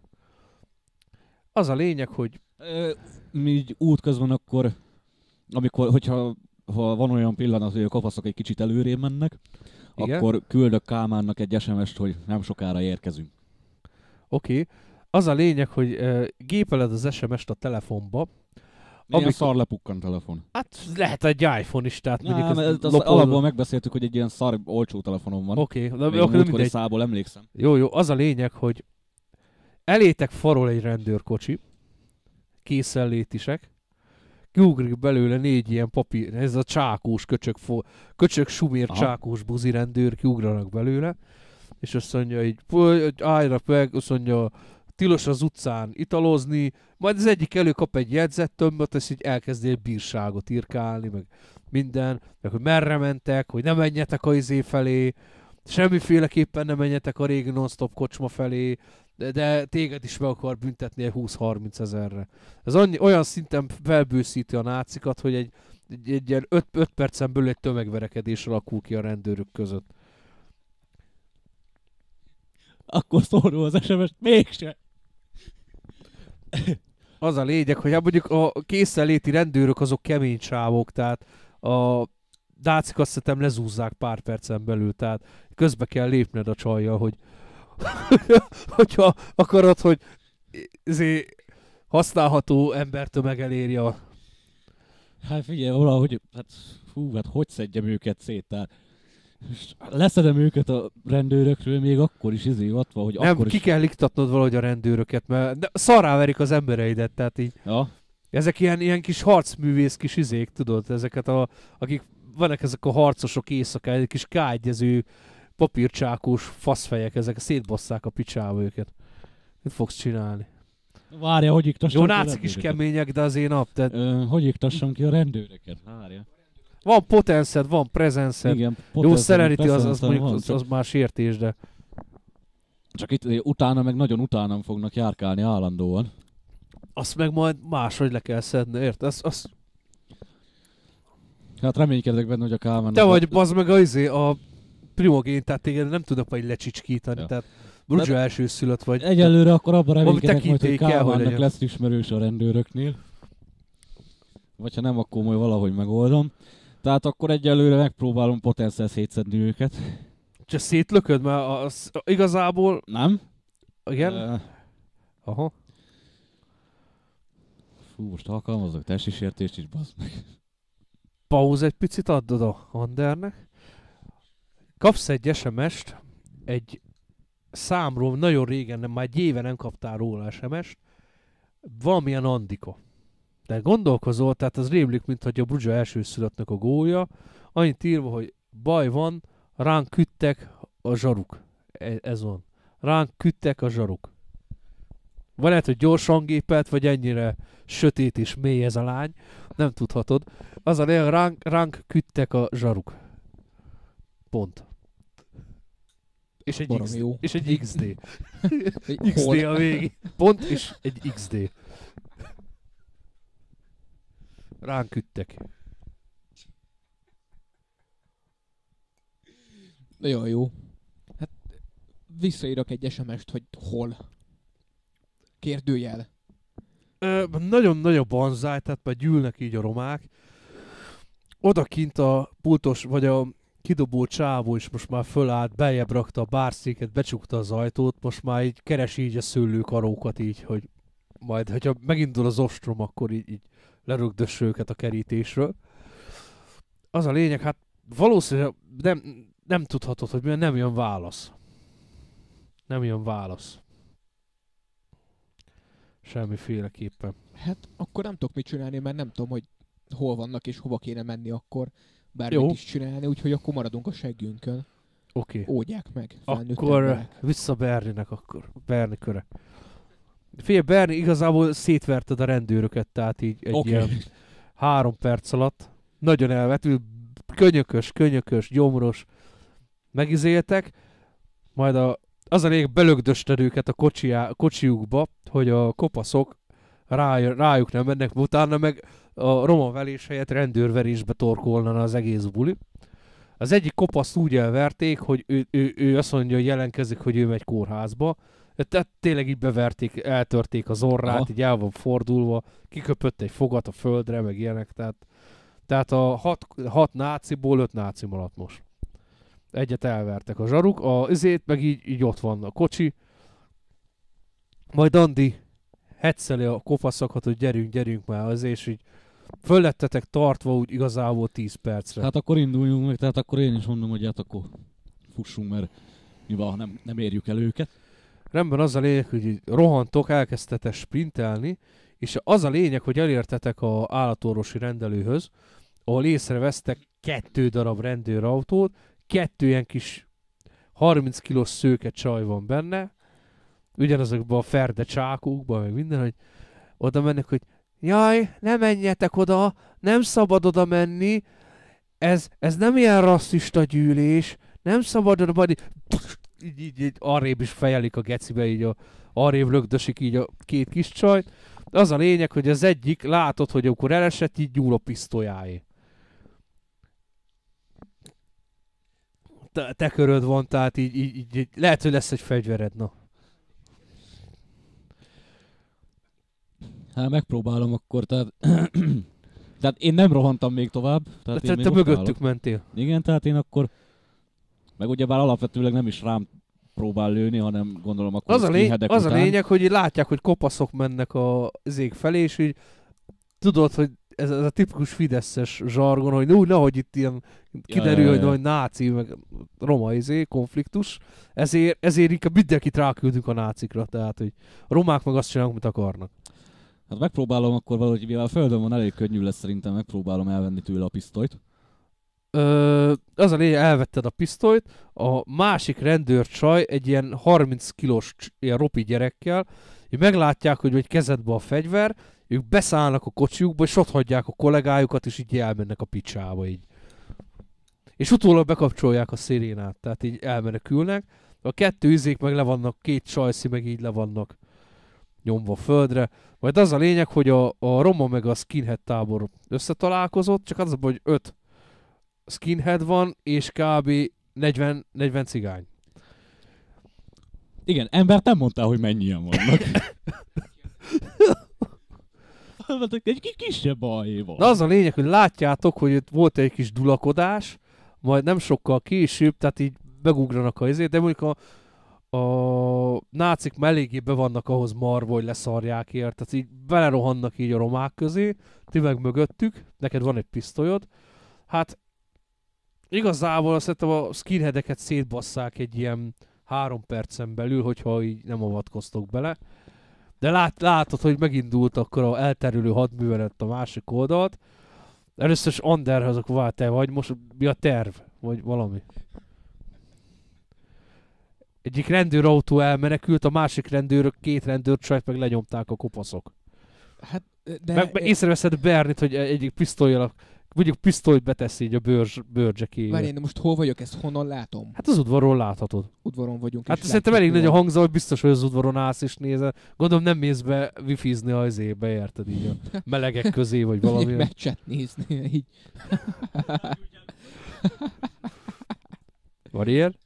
Az a lényeg, hogy Ö, mi így útközben akkor, amikor, hogyha ha van olyan pillanat, hogy a kapaszok egy kicsit előrébb mennek, Igen. akkor küldök Kálmánnak egy SMS-t, hogy nem sokára érkezünk. oké, okay, az a lényeg, hogy uh, gépeled az SMS-t a telefonba, Amikor... Amikor- szar lepukkan telefon. hát lehet egy iPhone is, tehát mondjuk Nem, az lopol- alapból megbeszéltük, hogy egy ilyen szar olcsó telefonom van. Oké, okay, Még de akkor múltkori mindegy. szából emlékszem. Jó, jó, az a lényeg, hogy elétek farol egy rendőrkocsi, készenlétisek, kiugrik belőle négy ilyen papír, ez a csákós köcsök, fo, köcsök sumér Aha. csákós buzi rendőr, kiugranak belőle, és azt mondja így, "Fú, álljanak meg, azt mondja, tilos az utcán italozni, majd az egyik előkap egy jegyzettömböt, és így elkezdi egy bírságot írkálni, meg minden, meg hogy merre mentek, hogy ne menjetek a izé felé, semmiféleképpen nem menjetek a régi non-stop kocsma felé, de, de téged is meg akar büntetni egy 20-30 ezerre. Ez annyi, olyan szinten felbőszíti a nácikat, hogy egy, egy, egy ilyen 5, 5 percen belül egy tömegverekedés alakul ki a rendőrök között. Akkor szól róla az SMS-t, mégse. Az a lényeg, hogy hát mondjuk a készenléti rendőrök azok kemény csávok, tehát a dácik azt hiszem lezúzzák pár percen belül, tehát közbe kell lépned a csajjal, hogy hogyha akarod, hogy izé használható embertömeg elérje a Hát figyelj, valahogy, hát fú, hát hogy szedjem őket szét, tehát és leszedem őket a rendőrökről, még akkor is izé ott van, hogy Nem, akkor ki is... kell iktatnod valahogy a rendőröket, mert de szarrá verik az embereidet, tehát így. Ja, Ezek ilyen, ilyen kis harcművész kis izék, tudod, ezeket a, akik, vannak ezek a harcosok éjszakán, egy kis kágyező, papírcsákós faszfejek, ezek szétbasszák a picsába őket. Mit fogsz csinálni? várja, hogy iktassam Jó, nácik is kemények, de azért nap, tehát Ö, hogy iktassam ki a rendőröket? Várja. Van potenszed, van prezenszed. Igen, Jó, Celerity az, az, mondjuk, van, az, az már sértés, de Csak itt eh, utána meg nagyon utánam fognak járkálni állandóan. azt meg majd máshogy le kell szedni, érted? Az, az, Hát reménykedek benne, hogy a Kálmán... te vagy, bazd meg a, izé, a primogén, tehát téged nem tudok majd lecsicsíkítani, Ja. tehát Brudzsa első szülött vagy. Egyelőre akkor abban reménykedek majd, hogy Kálmánnak lesz ismerős a rendőröknél. Vagy ha nem, akkor majd valahogy megoldom. Tehát akkor egyelőre megpróbálom potenciál szétszedni őket. Csak szétlököd, mert az, igazából, Nem? igen, Ö, aha. fú, most alkalmazok testi sértést is, bazd meg. Pauz egy picit addod a Andernek. Kapsz egy SMS-t, egy számról nagyon régen, nem, már egy éve nem kaptál róla SMS-t, valamilyen Andika. De gondolkozol, tehát az rémlik, mint hogy a Brudzsa elsőszülöttnek a gólya, annyit írva, hogy baj van, ránk küttek a zsaruk. E- Ez van. Ránk küttek a zsaruk. Vagy lehet, hogy gyorsan gépelt, vagy ennyire sötét és mély ez a lány, nem tudhatod. Az a lényeg, ránk, ránk küttek a zsaruk. Pont. És egy, XD, jó. és egy XD. XD a végig. Pont és egy XD. Ránk küttek. Nagyon jó. Hát visszaírok egy SMS-t, hogy hol. Kérdőjel. Nagyon nagy a banzáj, tehát már gyűlnek így a romák. Odakint a pultos, vagy a kidobó csávó is most már fölállt, beljebb rakta a bárszéket, becsukta az ajtót, most már így keresi így a szőlőkarókat így, hogy majd, hogyha megindul az ostrom, akkor így, így lerögdösse őket a kerítésről. Az a lényeg, hát valószínűleg nem, nem tudhatod, hogy milyen, nem jön válasz. Nem jön válasz. Semmiféleképpen. Hát akkor nem tudok mit csinálni, mert nem tudom, hogy hol vannak és hova kéne menni akkor bármit Jó. is csinálni, úgyhogy akkor maradunk a seggünkön. Oké. Okay. Ógyják meg. Akkor emberek. vissza Berninek akkor. Berni köre. Figyelj, Berni, igazából szétverted a rendőröket, tehát így egy Oké. ilyen három perc alatt. Nagyon elvetül, könyökös, könyökös, gyomros. Megizéltek, majd a, az a lényeg belögdösted őket a kocsijá, kocsiukba, hogy a kopaszok ráj, rájuk nem mennek, utána meg a roma velés helyett rendőrverésbe torkolna az egész buli. Az egyik kopaszt úgy elverték, hogy ő, ő, ő azt mondja, hogy jelenkezik, hogy ő megy kórházba. Tehát tényleg így beverték, eltörték az orrát, Aha. így el van fordulva, kiköpött egy fogat a földre, meg ilyenek. Tehát, tehát a hat, hat náciból öt náci maradt most. Egyet elvertek a zsaruk, a izét meg így, így ott van a kocsi. Majd Andi hetszeli a kopaszokat, hogy gyerünk, gyerünk már az, és így föllettetek tartva úgy igazából 10 percre. Hát akkor induljunk meg, tehát akkor én is mondom, hogy hát akkor fussunk, mert mi van, nem, nem érjük el őket. Rendben az a lényeg, hogy rohantok, elkezdtetek sprintelni, és az a lényeg, hogy elértetek a állatorvosi rendelőhöz, ahol észrevesztek kettő darab rendőrautót, kettő ilyen kis 30 kilós szőke csaj van benne, ugyanazokban a ferde csákókban, meg minden, hogy oda mennek, hogy jaj, ne menjetek oda, nem szabad oda menni, ez, ez nem ilyen rasszista gyűlés, nem szabad oda menni, így, így, így arrébb is fejelik a gecibe, így a, arrébb lögdösik így a két kis csajt. Az a lényeg, hogy az egyik látod, hogy akkor elesett, így nyúl a pisztolyáé. Te, te köröd van, tehát így, így, így, így, lehet, hogy lesz egy fegyvered, na. Hát megpróbálom akkor, tehát... tehát én nem rohantam még tovább. Tehát Tehát te, te mögöttük állok. mentél. Igen, tehát én akkor... Meg ugyebár alapvetőleg nem is rám próbál lőni, hanem gondolom akkor Az a, lény, az a után. lényeg, hogy így látják, hogy kopaszok mennek a zég felé, és így tudod, hogy ez, ez a tipikus fideszes zsargon, hogy úgy, nehogy itt ilyen kiderül, ja, hogy ja. nagy náci, meg roma izé, konfliktus. Ezért, ezért inkább mindenkit ráküldünk a nácikra, tehát, hogy a romák meg azt csinálnak, amit akarnak. Hát megpróbálom akkor valahogy, mivel a földön van, elég könnyű lesz szerintem, megpróbálom elvenni tőle a pisztolyt. Ö, az a lényeg, elvetted a pisztolyt, a másik rendőrcsaj egy ilyen 30 kilós ilyen ropi gyerekkel, így meglátják, hogy egy kezedbe a fegyver, ők beszállnak a kocsiukba, és ott hagyják a kollégájukat, és így elmennek a picsába így. És utólag bekapcsolják a szirénát, tehát így elmenekülnek. A kettő izék meg le vannak, két sajszi meg így le vannak nyomva földre. Majd az a lényeg, hogy a, a Roma meg a skinhead tábor összetalálkozott, csak az a hogy öt skinhead van, és kb. 40, 40 cigány. Igen, embert nem mondtál, hogy mennyien vannak. Hát egy kis kisebb baj van. De az a lényeg, hogy látjátok, hogy itt volt egy kis dulakodás, majd nem sokkal később, tehát így megugranak a izét, de mondjuk a, a nácik eléggé be vannak ahhoz marva, hogy leszarják ért, tehát így belerohannak így a romák közé, ti meg mögöttük, neked van egy pisztolyod, hát igazából azt hiszem a skinheadeket szétbasszák egy ilyen három percen belül, hogyha így nem avatkoztok bele. De lát, látod, hogy megindult akkor a elterülő hadművelet a másik oldalt. Először is Anderhez, akkor vár, te vagy, most mi a terv? Vagy valami. Egyik rendőrautó elmenekült, a másik rendőrök, két rendőrcsajt meg lenyomták a kopaszok. Hát, de... De meg, meg észreveszed Bernit, hogy egyik pisztolyjal, mondjuk pisztolyt betesz így a bőrzs, bőrzsekébe. Várj, én most hol vagyok, ezt honnan látom? Hát az udvarról láthatod. Udvaron vagyunk. Hát szerintem elég nagy a van. hangzó, hogy biztos, hogy az udvaron állsz és nézel. Gondolom nem mész be wifizni az ébe, érted így a melegek közé, vagy valami. meccset nézni, így. Van ilyen?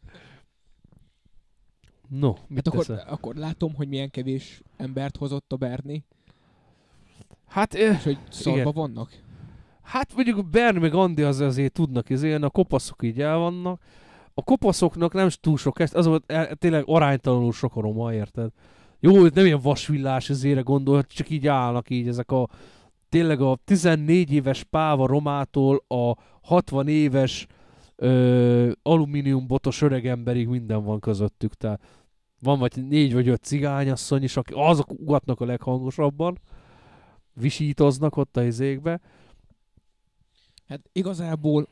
No, mit Hát akkor, teszel? akkor látom, hogy milyen kevés embert hozott a Berni, Hát, és hogy szarba Igen. vannak. Hát mondjuk a Berni meg Andi az azért tudnak izélni, a kopaszok így el vannak. A kopaszoknak nem is túl sok, ezt az volt el, tényleg aránytalanul sok a roma, érted? Jó, nem ilyen vasvillás izére gondol, csak így állnak így ezek a tényleg a 14 éves páva romától a 60 éves ö, alumínium botos öreg emberig minden van közöttük, tehát van vagy négy vagy öt cigányasszony is, akik azok ugatnak a leghangosabban, visítoznak ott a izékbe. Hát igazából,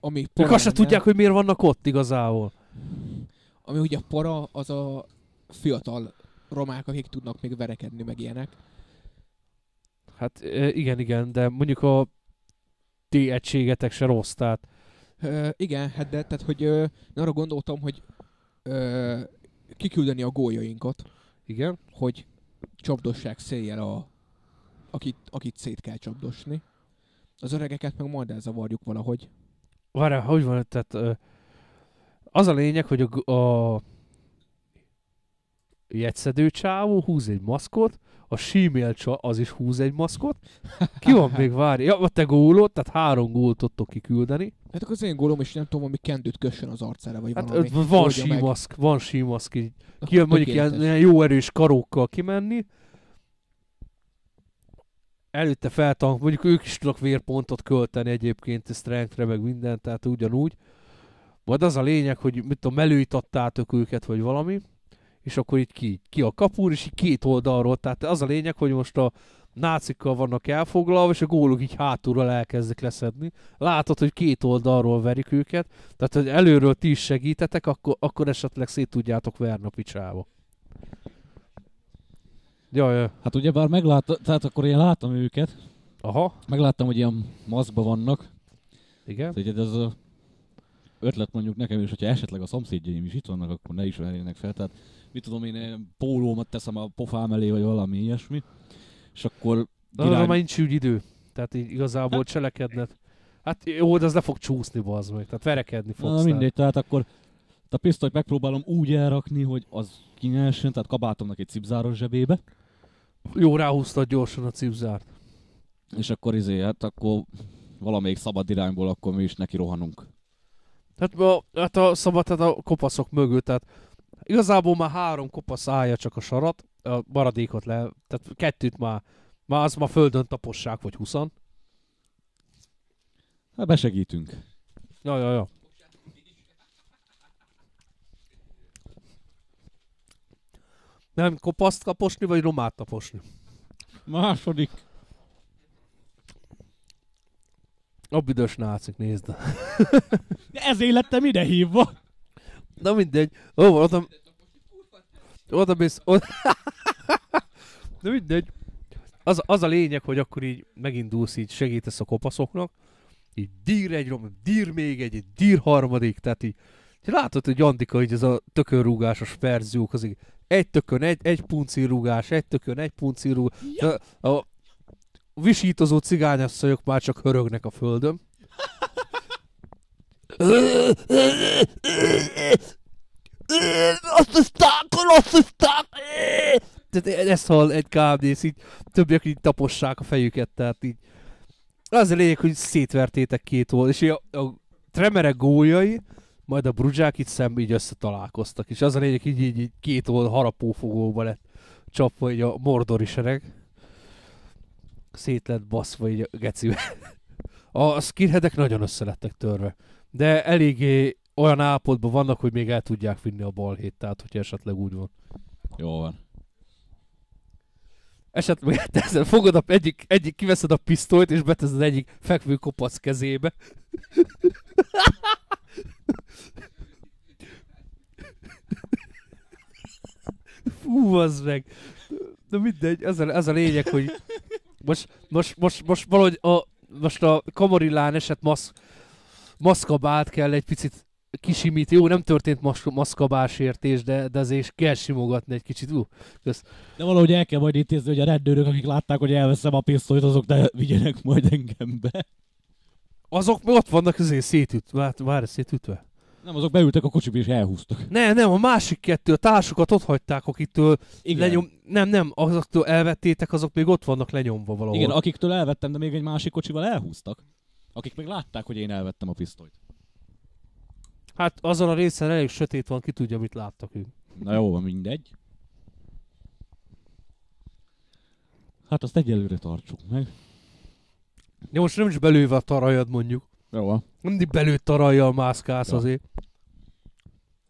ami Ők para azt se tudják, hogy miért vannak ott igazából. Ami ugye para, az a fiatal romák, akik tudnak még verekedni, meg ilyenek. Hát ö, igen, igen, de mondjuk a ti egységetek se rossz, tehát Ö, igen, hát de, tehát, hogy ö, én arra gondoltam, hogy ö, kiküldeni a gólyainkat, igen. hogy csapdossák széjjel a, akit, akit szét kell csapdosni. Az öregeket meg majd elzavarjuk valahogy. Várjál, hogy van, tehát az a lényeg, hogy a, a jegyszedő csávó húz egy maszkot, a símél az is húz egy maszkot. Ki van még, várj? Ja, te gólod, tehát három gólt tudtok kiküldeni. Hát akkor az én gólom is nem tudom, valami kendőt kössön az arcára, vagy Hát valami. van oldja meg. símaszk, van símaszk, így ki mondjuk ilyen, ilyen jó erős karókkal kimenni. Előtte feltank, mondjuk ők is tudnak vérpontot költeni egyébként, strengthre, meg mindent, tehát ugyanúgy. Majd az a lényeg, hogy mit tudom, előítattátok őket, vagy valami, és akkor így ki, ki a kapur, és így két oldalról, tehát az a lényeg, hogy most a nácikkal vannak elfoglalva, és a gólok így hátulról elkezdek leszedni. Látod, hogy két oldalról verik őket, tehát hogy előről ti is segítetek, akkor, akkor esetleg szét tudjátok verni a picsába. Jaj, jaj. Hát ugye bár meglát, tehát akkor én láttam őket, Aha, megláttam, hogy ilyen maszkban vannak, igen. tehát ez a ötlet mondjuk nekem is, hogyha esetleg a szomszédjaim is itt vannak, akkor ne is verjenek fel, tehát mit tudom én, pólómat teszem a pofám elé, vagy valami ilyesmi, és akkor De arra már nincs idő. Tehát így igazából cselekedned. Hát jó, de az le fog csúszni, bazd meg. Tehát verekedni fogsz. Na mindegy, tehát akkor a pisztolyt megpróbálom úgy elrakni, hogy az kinyersen, tehát kabátomnak egy cipzáros zsebébe, Jó, ráhúztad gyorsan a cipzárt. és akkor izé, hát akkor valamelyik szabad irányból akkor mi is neki rohanunk. Hát a, hát a szabad, tehát a kopaszok mögött, tehát igazából már három kopasz állja csak a sarat, a maradékot le, tehát kettőt már, már az már földön tapossák, vagy huszan. Hát besegítünk. Ja, ja, ja. Nem kopaszt kaposni, vagy romát taposni? Második. A büdös nácik, nézd. De ezért lettem ide hívva. Na mindegy. Ó, van, oda... Mész... Oda... Na mindegy. Az, az a lényeg, hogy akkor így megindulsz, így segítesz a kopaszoknak. Így dír egy rom, dír még egy, egy dír harmadik, tehát így így látod, hogy Andika, így ez a tökönrúgásos verziók, az így egy tökön, egy, egy punci rúgás, egy tökön, egy punci rúgás. Ja. A, a visítozó cigányasszonyok már csak hörögnek a földön. Asszisztákon, asszisztánk! Tehát ezt hall egy és így többiek így tapossák a fejüket, tehát így az a lényeg, hogy szétvertétek két oldal, és a, a tremerek góljai, majd a bruzsák itt szemben így összetalálkoztak, és az a lényeg, így, így, így két oldal harapófogóba lett csapva így a mordori sereg. Szét lett baszva így a gecibe. A skinheadek nagyon össze lettek törve. De eléggé olyan állapotban vannak, hogy még el tudják vinni a balhét, tehát hogyha esetleg úgy van. Jó van. Esetleg te ezzel fogod a, egyik, egyik, kiveszed a pisztolyt, és beteszed egyik fekvő kopac kezébe. Fú, az meg. De mindegy, ez a, ez a lényeg, hogy most, most, most, most valahogy a, most a kamarillán esett masz, maszkabát kell egy picit kisimít. Jó, nem történt mas, maszkabás értés, de, de azért kell simogatni egy kicsit. Uh, De valahogy el kell majd intézni, hogy a rendőrök, akik látták, hogy elveszem a pisztolyt, azok ne vigyenek majd engem be. Azok még ott vannak azért szétütve, vár, vár szétütve. Nem, azok beültek a kocsiba és elhúztak. Ne, nem, a másik kettő, a társukat ott hagyták, akiktől Igen. lenyom... Nem, nem, azoktól elvettétek, azok még ott vannak lenyomva valahol. Igen, akiktől elvettem, de még egy másik kocsival elhúztak. Akik meg látták, hogy én elvettem a pisztolyt. Hát azon a részen elég sötét van, ki tudja, mit láttak ők. Na jó, van mindegy. Hát azt egyelőre tartsuk meg. Ja, most nem is belőve a tarajad mondjuk. Jó van. Mindig belőtt a rajjal mászkálsz Ja. azért.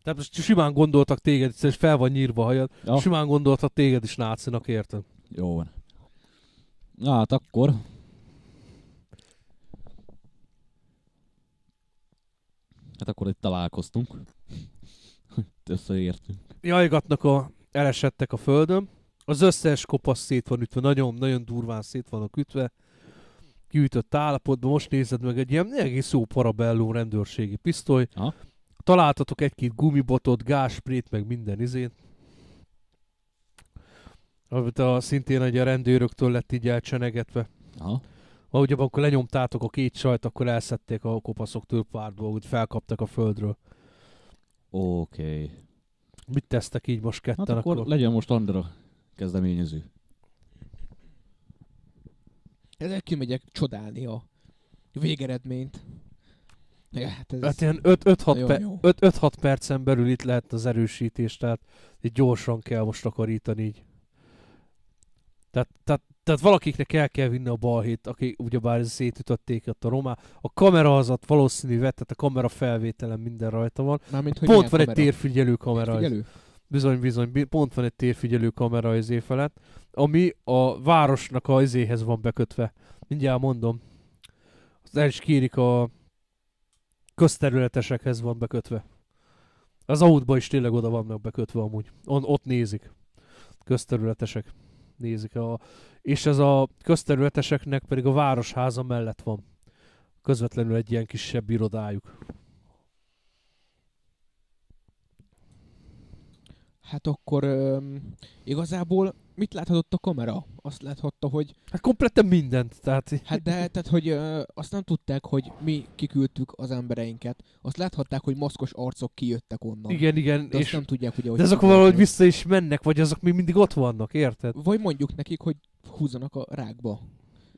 Tehát most simán gondoltak téged, és fel van nyírva a hajad. Ja. Simán gondoltak téged is nácinak, érted? Jó van. Na hát akkor... Hát akkor itt találkoztunk. Összeértünk. Jajgatnak a elesettek a földön. Az összes kopasz szét van ütve, nagyon-nagyon durván szét vannak ütve. Kiütött állapotban, most nézed meg egy ilyen egész jó parabellum rendőrségi pisztoly. Aha. Találtatok egy-két gumibotot, gázsprét, meg minden izét. Amit a, szintén egy a rendőröktől lett így elcsenegetve. Aha. Ahogy abban, akkor lenyomtátok a két sajt, akkor elszették a kopaszoktól pár dolgot, felkaptak a földről. Oké. Okay. Mit tesztek így most ketten? Hát akkor legyen most Andra kezdeményező. Ezzel kimegyek csodálni a végeredményt. Ja, hát ez... Hát ilyen 5-6 Nagyon pe- jó. 5-6 percen belül itt lehet az erősítés, tehát így gyorsan kell most takarítani így. Tehát, tehát, tehát valakiknek el kell vinni a balhét, akik ugyebár szétütötték ott a romá. A kamera az ott valószínű vett, tehát a kamera felvételen minden rajta van. Mármint, hogy Pont van egy kamera? térfigyelő kamera. Bizony, bizony, bi- pont van egy térfigyelő kamera izé felett, ami a városnak a izéhez van bekötve. Mindjárt mondom. Az el is kérik a közterületesekhez van bekötve. Az autba is tényleg oda vannak bekötve amúgy. On, ott nézik. Közterületesek nézik. A, és ez a közterületeseknek pedig a városháza mellett van. Közvetlenül egy ilyen kisebb irodájuk. Hát akkor öm, igazából mit láthatott a kamera? Azt láthatta, hogy Hát kompletten mindent. Tehát hát de tehát, hogy ö, azt nem tudták, hogy mi kiküldtük az embereinket. Azt láthatták, hogy maszkos arcok kijöttek onnan. igen, igen. De és nem tudják, ugye, hogy De azok valahogy vissza is mennek, vagy azok még mindig ott vannak, érted? Vagy mondjuk nekik, hogy húzzanak a rákba.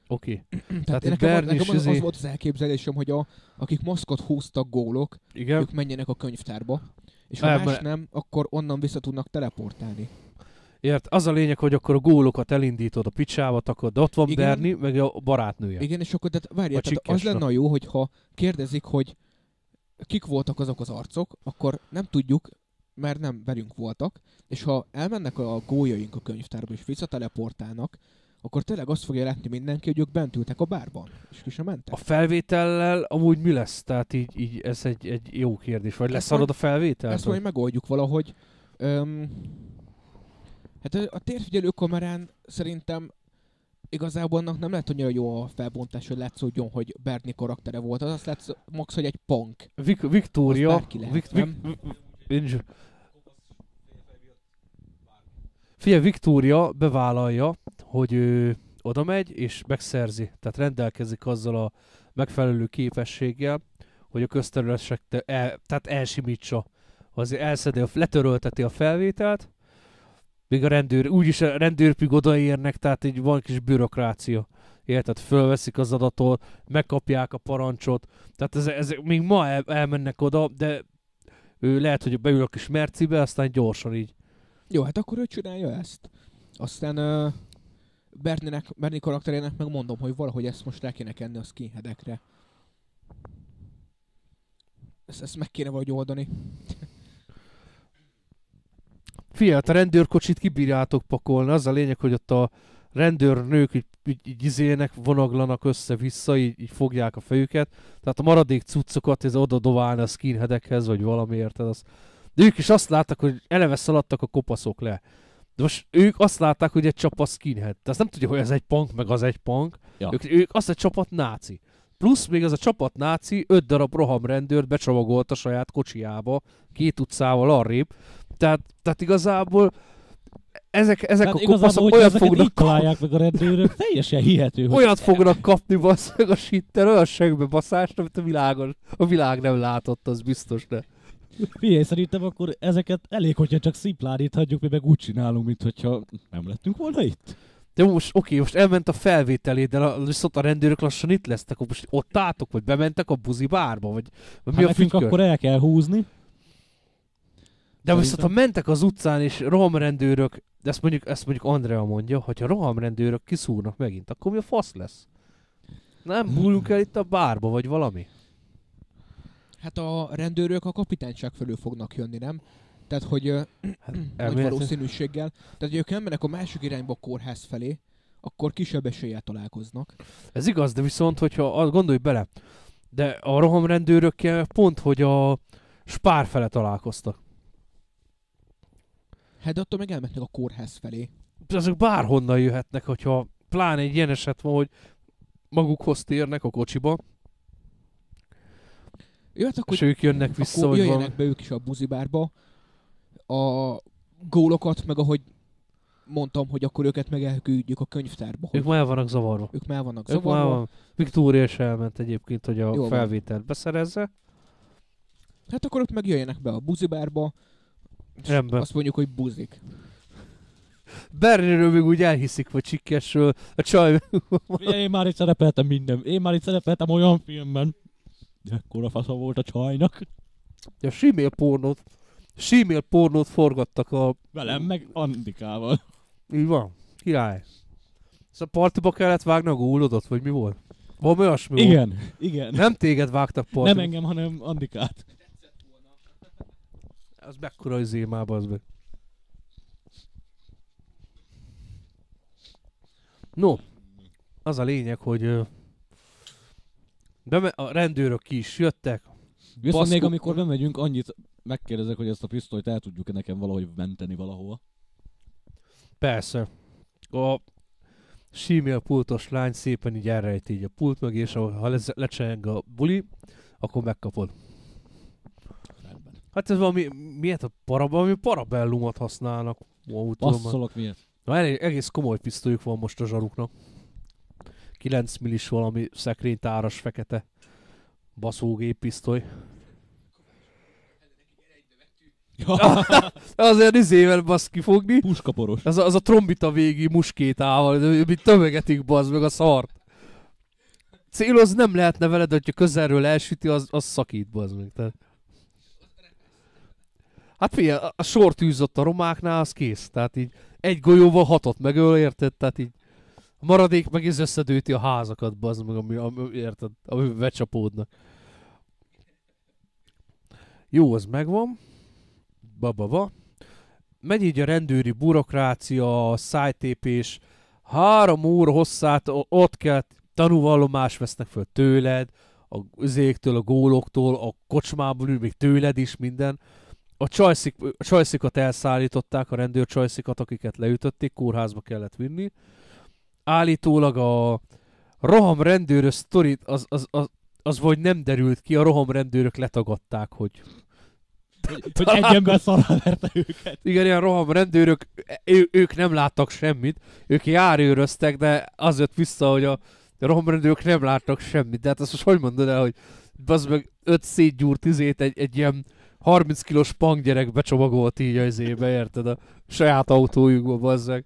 Oké. Tehát, Tehát egy nekem, nekem az, az izé- volt az elképzelésem, hogy a, akik maszkot húztak gólok, Igen. ők menjenek a könyvtárba, és ha Nem, más nem, akkor onnan vissza tudnak teleportálni. Ért, az a lényeg, hogy akkor a gólokat elindítod a picsába, akkor de ott van Igen. Berni, meg a barátnője. Igen, és akkor tehát, várjál, tehát az lenne a jó, hogyha kérdezik, hogy kik voltak azok az arcok, akkor nem tudjuk, mert nem velünk voltak, és ha elmennek a gólyaink a könyvtárba és visszateleportálnak, akkor tényleg azt fogja látni mindenki, hogy ők bent ültek a bárban, és ki sem mentek. A felvétellel amúgy mi lesz? Tehát így, így ez egy, egy jó kérdés. Vagy Ezt leszarod a felvételt? Ezt majd megoldjuk valahogy. Öm, hát a, a térfigyelő kamerán szerintem igazából annak nem lehet annyira jó a felbontás, hogy látszódjon, hogy Bernie karaktere volt. Az azt látsz, max, hogy egy punk. Vik- Victoria... Az bárki lehet, nem? Vic- Nincs- Figyelj, Victoria bevállalja, hogy ő oda megy és megszerzi, tehát rendelkezik azzal a megfelelő képességgel, hogy a közterületesek el, tehát elsimítsa. Azért elszedi, a- letörölteti a felvételt, még a rendőr, úgyis a rendőrpig odaérnek, tehát így van kis bürokrácia. Érted? Fölveszik az adatot, megkapják a parancsot, tehát ezek, ezek még ma el, elmennek oda, de ő lehet, hogy beül a kis mercibe, aztán gyorsan így. Jó, hát akkor ő csinálja ezt. Aztán uh, Bernie-nek, Bernie karakterének meg mondom, hogy valahogy ezt most rá kéne kenni a skinheadekre. Ezt, ezt meg kéne valahogy oldani. Figyelj, hát a rendőrkocsit kibírjátok pakolni, az a lényeg, hogy ott a rendőrnők így, így, így izének, vonaglanak össze-vissza, így, így fogják a fejüket, tehát a maradék cuccokat ez oda dobálni a skinheadekhez, vagy valami érted, az. De ők is azt látták, hogy eleve szaladtak a kopaszok le. De most ők azt látták, hogy egy csapat skinhead. De azt nem tudja, hogy ez egy punk, meg az egy punk. Ja. Ők, ők azt egy csapat náci. Plusz még az a csapat náci öt darab rohamrendőrt becsavagolt a saját kocsiába, két utcával arrébb. Tehát, tehát igazából ezek, ezek Tehát a kopaszok olyat fognak, találják meg a rendőrök, teljesen hihető, olyat fognak kapni basszeg a sitter, olyan segbe baszást, amit a, világon, a világ nem látott, az biztos, de. Figyelj, szerintem akkor ezeket elég, hogyha csak hagyjuk, mi meg úgy csinálunk, mint hogyha nem lettünk volna itt. De most, oké, most elment a felvételé, de a, viszont a rendőrök lassan itt lesznek, akkor most ott álltok, vagy bementek a buzi bárba, vagy, vagy mi Hát a nekünk függör? akkor el kell húzni. De viszont Szerintem. ha mentek az utcán és rohamrendőrök, de ezt mondjuk, ezt mondjuk Andrea mondja, hogyha rohamrendőrök kiszúrnak megint, akkor mi a fasz lesz? Nem bújunk el itt a bárba, vagy valami? Hát a rendőrök a kapitányság felől fognak jönni, nem? Tehát, hogy Hát, nagy valószínűséggel. Tehát, hogy ők elmennek a másik irányba a kórház felé, akkor kisebb eséllyel találkoznak. Ez igaz, de viszont, hogyha azt gondolj bele, de a rohamrendőrökkel pont, hogy a spár fele találkoztak. Hát de attól meg elmennek a kórház felé. Azok bárhonnan jöhetnek, hogyha pláne egy ilyen eset van, hogy magukhoz térnek a kocsiba, Jó, hát akkor, és ők jönnek vissza, akkor hogy jöjjenek van. be ők is a buzibárba. A gólokat, meg ahogy mondtam, hogy akkor őket meg elküldjük a könyvtárba. Hogy Ők már el vannak zavarva. ők már vannak Ők már zavarva. van. Viktória is elment egyébként, hogy a Jó van. felvételt beszerezze. Hát akkor ott meg jöjjenek be a buzibárba. és Rendben. Azt mondjuk, hogy buzik. Berlinről még úgy elhiszik, vagy csikkesről. A csaj... Én már itt szerepeltem minden. Én már itt szerepeltem olyan filmben. Ekkora fasza volt a csajnak. a símél pornót. Símél pornót forgattak a... Velem meg Andikával. Így van. Király. Ez a partiba kellett vágni a gólodat, vagy mi volt? Valami olyasmi volt. Igen, igen. Nem téged vágtak partiba. Nem engem, hanem Andikát. Az mekkora az émába, az meg. No, az a lényeg, hogy beme- a rendőrök ki is jöttek. Viszont Baszkó- még amikor bemegyünk, annyit megkérdezek, hogy ezt a pisztolyt el tudjuk-e nekem valahogy menteni valahova. Persze. A símél pultos lány szépen így elrejti így a pult meg, és ha lez- lecseng a buli, akkor megkapod. Rendben. Hát ez valami, miért a para, valami parabellumot használnak. Tudom, Passzolok miért? Na, elég, egész komoly pisztolyuk van most a zsaruknak. 9 millis valami szekrénytáras fekete baszógép pisztoly. Azért izével basz kifogni. Puskaporos. Az a, az a trombita végi muskétával, mint tömegetik bazd meg a szart. Céloz nem lehetne veled, hogyha közelről elsüti, az, az szakít bazd meg. Tehát. Hát figyelj, a, a sor tűzott a romáknál, az kész. Tehát így egy golyóval hatot megöl, érted? Tehát így a maradék meg is összedőti a házakat, bazd meg, ami, ami érted? Ami becsapódnak. Jó, az megvan. Ba-ba-ba. Megy így a rendőri burokrácia, a szájtépés. Három óra hosszát ott kell tanúvallomást vesznek föl tőled, a üzéktől, a góloktól, a kocsmából ül, még tőled is minden. A, csajszik, a csajszikat elszállították, a rendőr csajszikat, akiket leütötték, kórházba kellett vinni. Állítólag a roham rendőrös sztorit, az, az, az, az vagy nem derült ki, a roham rendőrök letagadták, hogy Hogy, hogy egy ember szarra verte őket. igen, ilyen roham rendőrök, ő, ők nem láttak semmit, ők járőröztek, de az jött vissza, hogy a roham rendőrök nem láttak semmit. De hát azt most hogy mondod el, hogy az meg öt szétgyúrt izét egy, egy ilyen 30 kilós punk gyerek becsomagolt így az ébe, érted? A saját autójukba, bazzeg.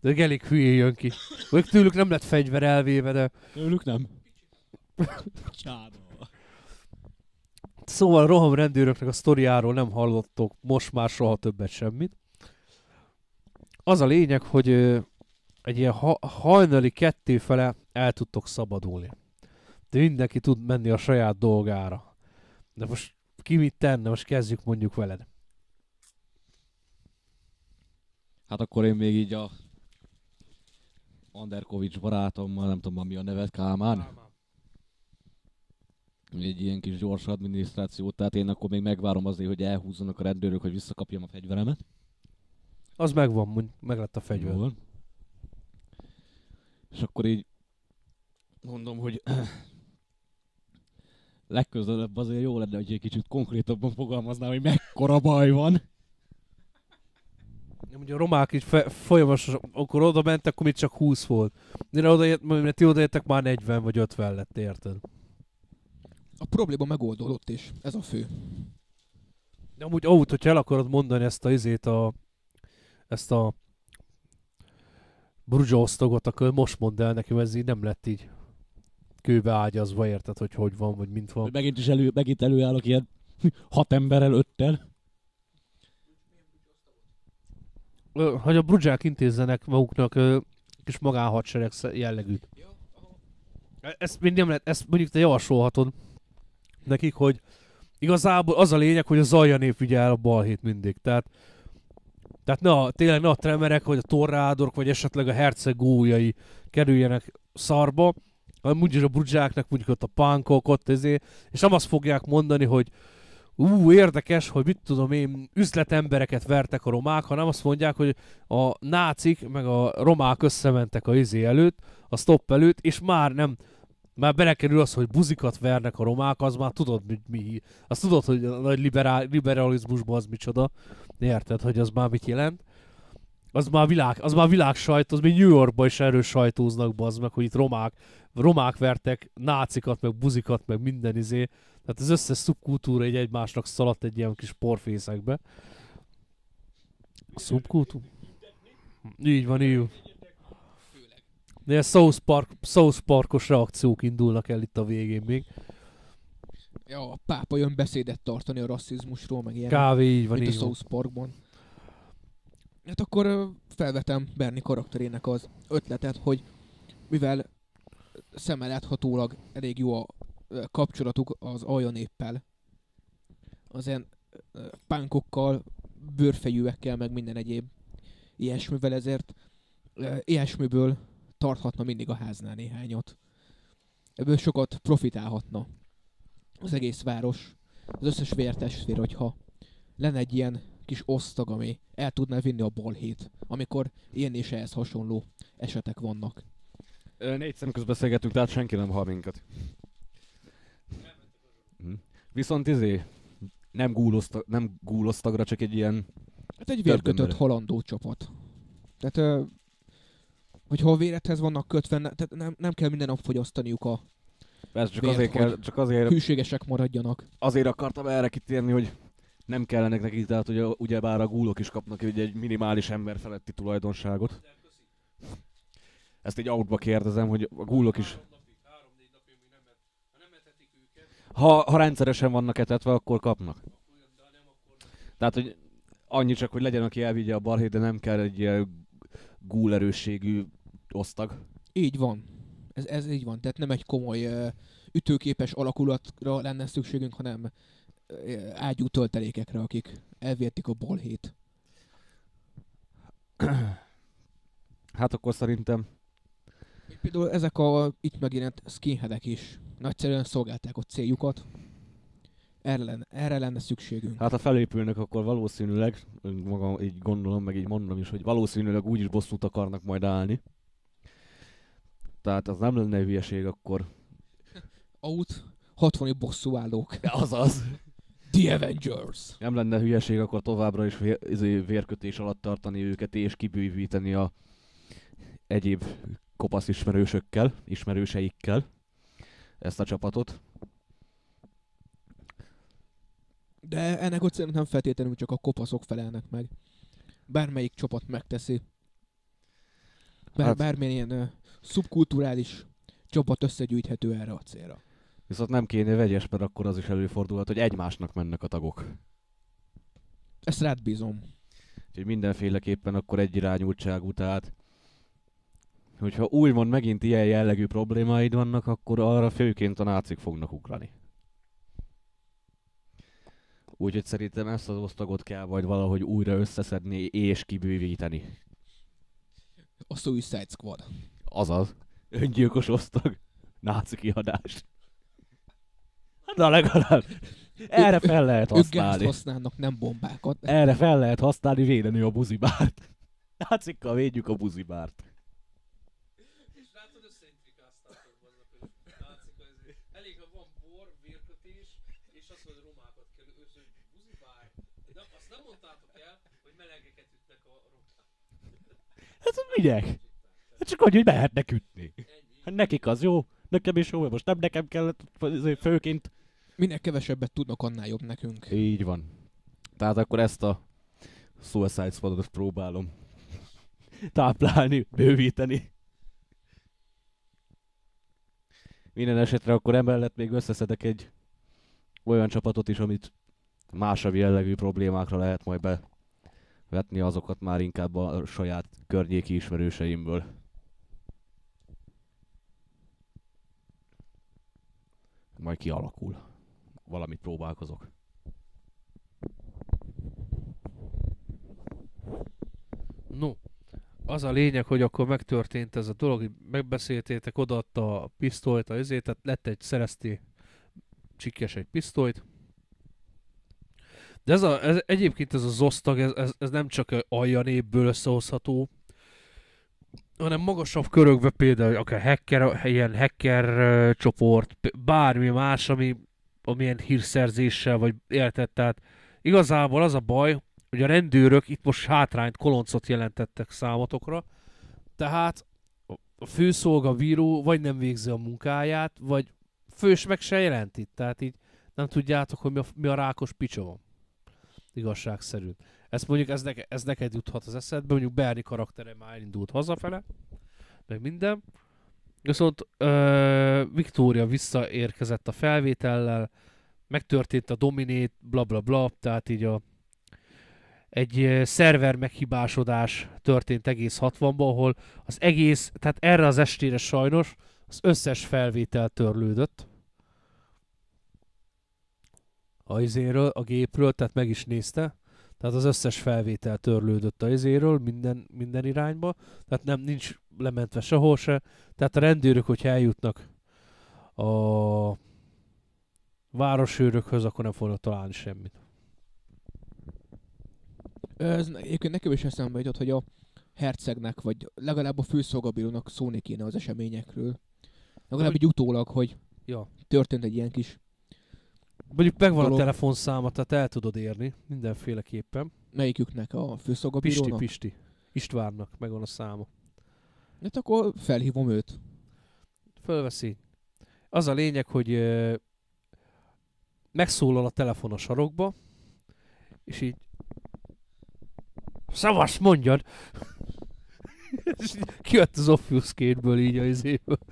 De elég hülyén jön ki. Ők tőlük nem lett fegyver elvéve, de Tőlük nem. Csáda. Szóval roham rendőröknek a sztoriáról nem hallottok most már soha többet semmit. Az a lényeg, hogy egy ilyen ha- hajnali kettő fele el tudtok szabadulni. De mindenki tud menni a saját dolgára. De most ki mit tenne? Most kezdjük mondjuk veled. Hát akkor én még így a Anderkovics barátommal, nem tudom mi a neve, Kálmán. Egy ilyen kis gyors adminisztrációt, tehát én akkor még megvárom azért, hogy elhúzzanak a rendőrök, hogy visszakapjam a fegyveremet. Az megvan, meg lett a fegyver. Jó van. És akkor így mondom, hogy legközelebb azért jó lenne, hogy egy kicsit konkrétabban fogalmaznám, hogy mekkora baj van. Ugye a romák így fe- folyamatosan, akkor oda mentek, akkor még csak 20 volt. Mire odaért, mire ti odaértek, már 40 vagy 50 lett, érted? A probléma megoldódott is. Ez a fő. De amúgy ahúgy, hogyha el akarod mondani ezt a izét a... Ezt a... Bruzsa osztogot, akkor most mondd el neki, mert ez így nem lett így kőbe ágyazva, érted, hogy hogy van, vagy mint van. megint is elő, megint előállok ilyen hat emberrel, öttel. Ö, Hogy a bruzsák intézzenek maguknak kis magánhadsereg jellegűt. E- Ezt még nem lehet, ezt mondjuk te javasolhatod nekik, hogy igazából az a lényeg, hogy a Zalja nép vigye el a balhét mindig. Tehát, tehát ne a, tényleg ne a tremerek, vagy a torrádorok, vagy esetleg a herceg gólyai kerüljenek szarba, hanem úgyis a brudzsáknak mondjuk ott a punkok, ott ezért, és nem azt fogják mondani, hogy ú, érdekes, hogy mit tudom én, üzletembereket vertek a romák, hanem azt mondják, hogy a nácik meg a romák összementek a izé előtt, a stop előtt, és már nem, már belekerül az, hogy buzikat vernek a romák, az már tudod, mi, mi azt tudod, hogy a nagy liberál, liberalizmusban az micsoda, érted, hogy az már mit jelent. Az már világ, az már világ sajtó, az még New Yorkban is erről sajtóznak, az meg, hogy itt romák, romák vertek nácikat, meg buzikat, meg minden izé. Tehát az összes szubkultúra egy egymásnak szaladt egy ilyen kis porfészekbe. Szubkultúra? Így van, így van. De ilyen South, Park, South Parkos reakciók indulnak el itt a végén még. Ja, a pápa jön beszédet tartani a rasszizmusról, meg ilyen. Kávé, így van, mint a így van. South Parkban. Hát akkor felvetem Bernie karakterének az ötletet, hogy mivel szemmel láthatólag elég jó a kapcsolatuk az alja néppel, az ilyen pánkokkal, bőrfejűekkel, meg minden egyéb ilyesmivel, ezért ilyesmiből tarthatna mindig a háznál néhányat. Ebből sokat profitálhatna az egész város, az összes vértestvér, hogyha lenne egy ilyen kis osztag, ami el tudná vinni a balhét, amikor ilyen és ehhez hasonló esetek vannak. Négy szem közben beszélgetünk, tehát senki nem hal minket. Hm. Viszont izé, nem, gúlozta, nem gúloztagra, csak egy ilyen... Hát egy vérkötött halandó csapat. Tehát, ö, hogyha a vérethez vannak kötve, tehát nem, nem kell minden nap fogyasztaniuk a Ez csak Vért, azért, kell, hogy- csak azért, hűségesek maradjanak. azért akartam erre kitérni, hogy nem kellenek nekik, tehát hogy a, ugyebár a gúlok is kapnak egy, egy minimális ember feletti tulajdonságot. Ezt egy outba kérdezem, hogy a gúlok is... Ha, ha rendszeresen vannak etetve, akkor kapnak. Tehát, hogy annyi csak, hogy legyen, aki elvigye a balhét, de nem kell egy ilyen gúl erősségű osztag. Így van. Ez, ez így van. Tehát nem egy komoly ütőképes alakulatra lenne szükségünk, hanem ö, ágyú töltelékekre, akik elvértik a balhét. Hát akkor szerintem Például ezek a itt megjelent skinheadek is nagyszerűen szolgálták a céljukat. Erre lenne, erre lenne szükségünk. Hát ha felépülnek, akkor valószínűleg, maga így gondolom, meg így mondom is, hogy valószínűleg úgyis bosszút akarnak majd állni. Tehát az nem lenne hülyeség akkor. Out, 60 bosszúállók. Azaz. The Avengers! Nem lenne hülyeség akkor továbbra is vér, izé, vérkötés alatt tartani őket és kibővíteni a egyéb kopasz ismerősökkel, ismerőseikkel ezt a csapatot. De ennek ott szerintem feltétlenül csak a kopaszok felelnek meg. Bármelyik csapat megteszi. Bár, Hát- Bármilyen ilyen uh, szubkulturális csapat összegyűjthető erre a célra. Viszont nem kéne vegyes, mert akkor az is előfordulhat, hogy egymásnak mennek a tagok. Ezt rád bízom. Úgyhogy mindenféleképpen akkor egyirányultságú, tehát hogyha úgymond megint ilyen jellegű problémáid vannak, akkor arra főként a nácik fognak ugrani. Úgyhogy szerintem ezt az osztagot kell majd valahogy újra összeszedni és kibővíteni. A Suicide Squad. Azaz, öngyilkos osztag, náci kiadás. Na legalább erre fel lehet Ők használni. használnak, nem bombákat. Erre fel lehet használni védeni a buzibárt. Nácikkal védjük a buzibárt. És látod, összeintrikáztatod vannak, hogy látszik, hogy ez elég, ha van bor, vérkötés, és azt mondod, romákat kell őszön, buzibár. De azt nem mondtátok el, hogy melegeket ütnek a romák. Hát minek? Hát csak annyi, hogy mehetnek ütni. Hát nekik az jó, nekem is jó, most nem nekem kellett főként. Minél kevesebbet tudnak, annál jobb nekünk. Így van. Tehát akkor ezt a Suicide Squadot próbálom táplálni, bővíteni. Minden esetre akkor emellett még összeszedek egy olyan csapatot is, amit másabb jellegű problémákra lehet majd bevetni azokat már inkább a saját környéki ismerőseimből. Majd kialakul. valamit próbálkozok. No, az a lényeg, hogy akkor megtörtént ez a dolog, megbeszéltétek, odaadta a pisztolyt, a izét, tehát lett egy, szerezti csikkes egy pisztolyt. De ez, a, ez egyébként ez az osztag, ez, ez, ez nem csak alja népből összehozható, hanem magasabb körökbe például akár hacker, ilyen hacker csoport, bármi más, ami amilyen hírszerzéssel, vagy érted, tehát igazából az a baj, hogy a rendőrök itt most hátrányt, koloncot jelentettek számotokra, tehát a főszolgabíró vagy nem végzi a munkáját, vagy fős meg se jelenti, tehát így nem tudjátok, hogy mi a, mi a rákos picsa van. Igazságszerűen. Ezt mondjuk, ez, neke, ez neked juthat az eszedbe, mondjuk Berni karaktere már elindult hazafele, meg minden. Viszont ö, Victoria visszaérkezett a felvétellel, megtörtént a dominét, bla bla bla, tehát így a egy szerver meghibásodás történt egész 60-ban, ahol az egész, tehát erre az estére sajnos az összes felvétel törlődött. A izéről, a gépről, tehát meg is nézte. Tehát az összes felvétel törlődött a izéről, minden, minden irányba. Tehát nem, nincs lementve sehol se. Tehát a rendőrök, hogyha eljutnak a városőrökhöz, akkor nem fognak találni semmit. Ez egyébként nekem is eszembe jutott, hogy a hercegnek, vagy legalább a főszolgabírónak szólni kéne az eseményekről. Legalább Hogy- így utólag, hogy Ja. történt egy ilyen kis, Mondjuk megvan Dolog. a telefonszáma, tehát el tudod érni mindenféleképpen. melyiküknek a Pisti, főszolgabírónak. Pisti. Istvánnak megvan a száma. Hát akkor felhívom őt. Fölveszi. Az a lényeg, hogy ö, megszólal a telefon a sarokba, és így Szavasz, mondjad! és kijött az Obfuscate-ből így a izéből.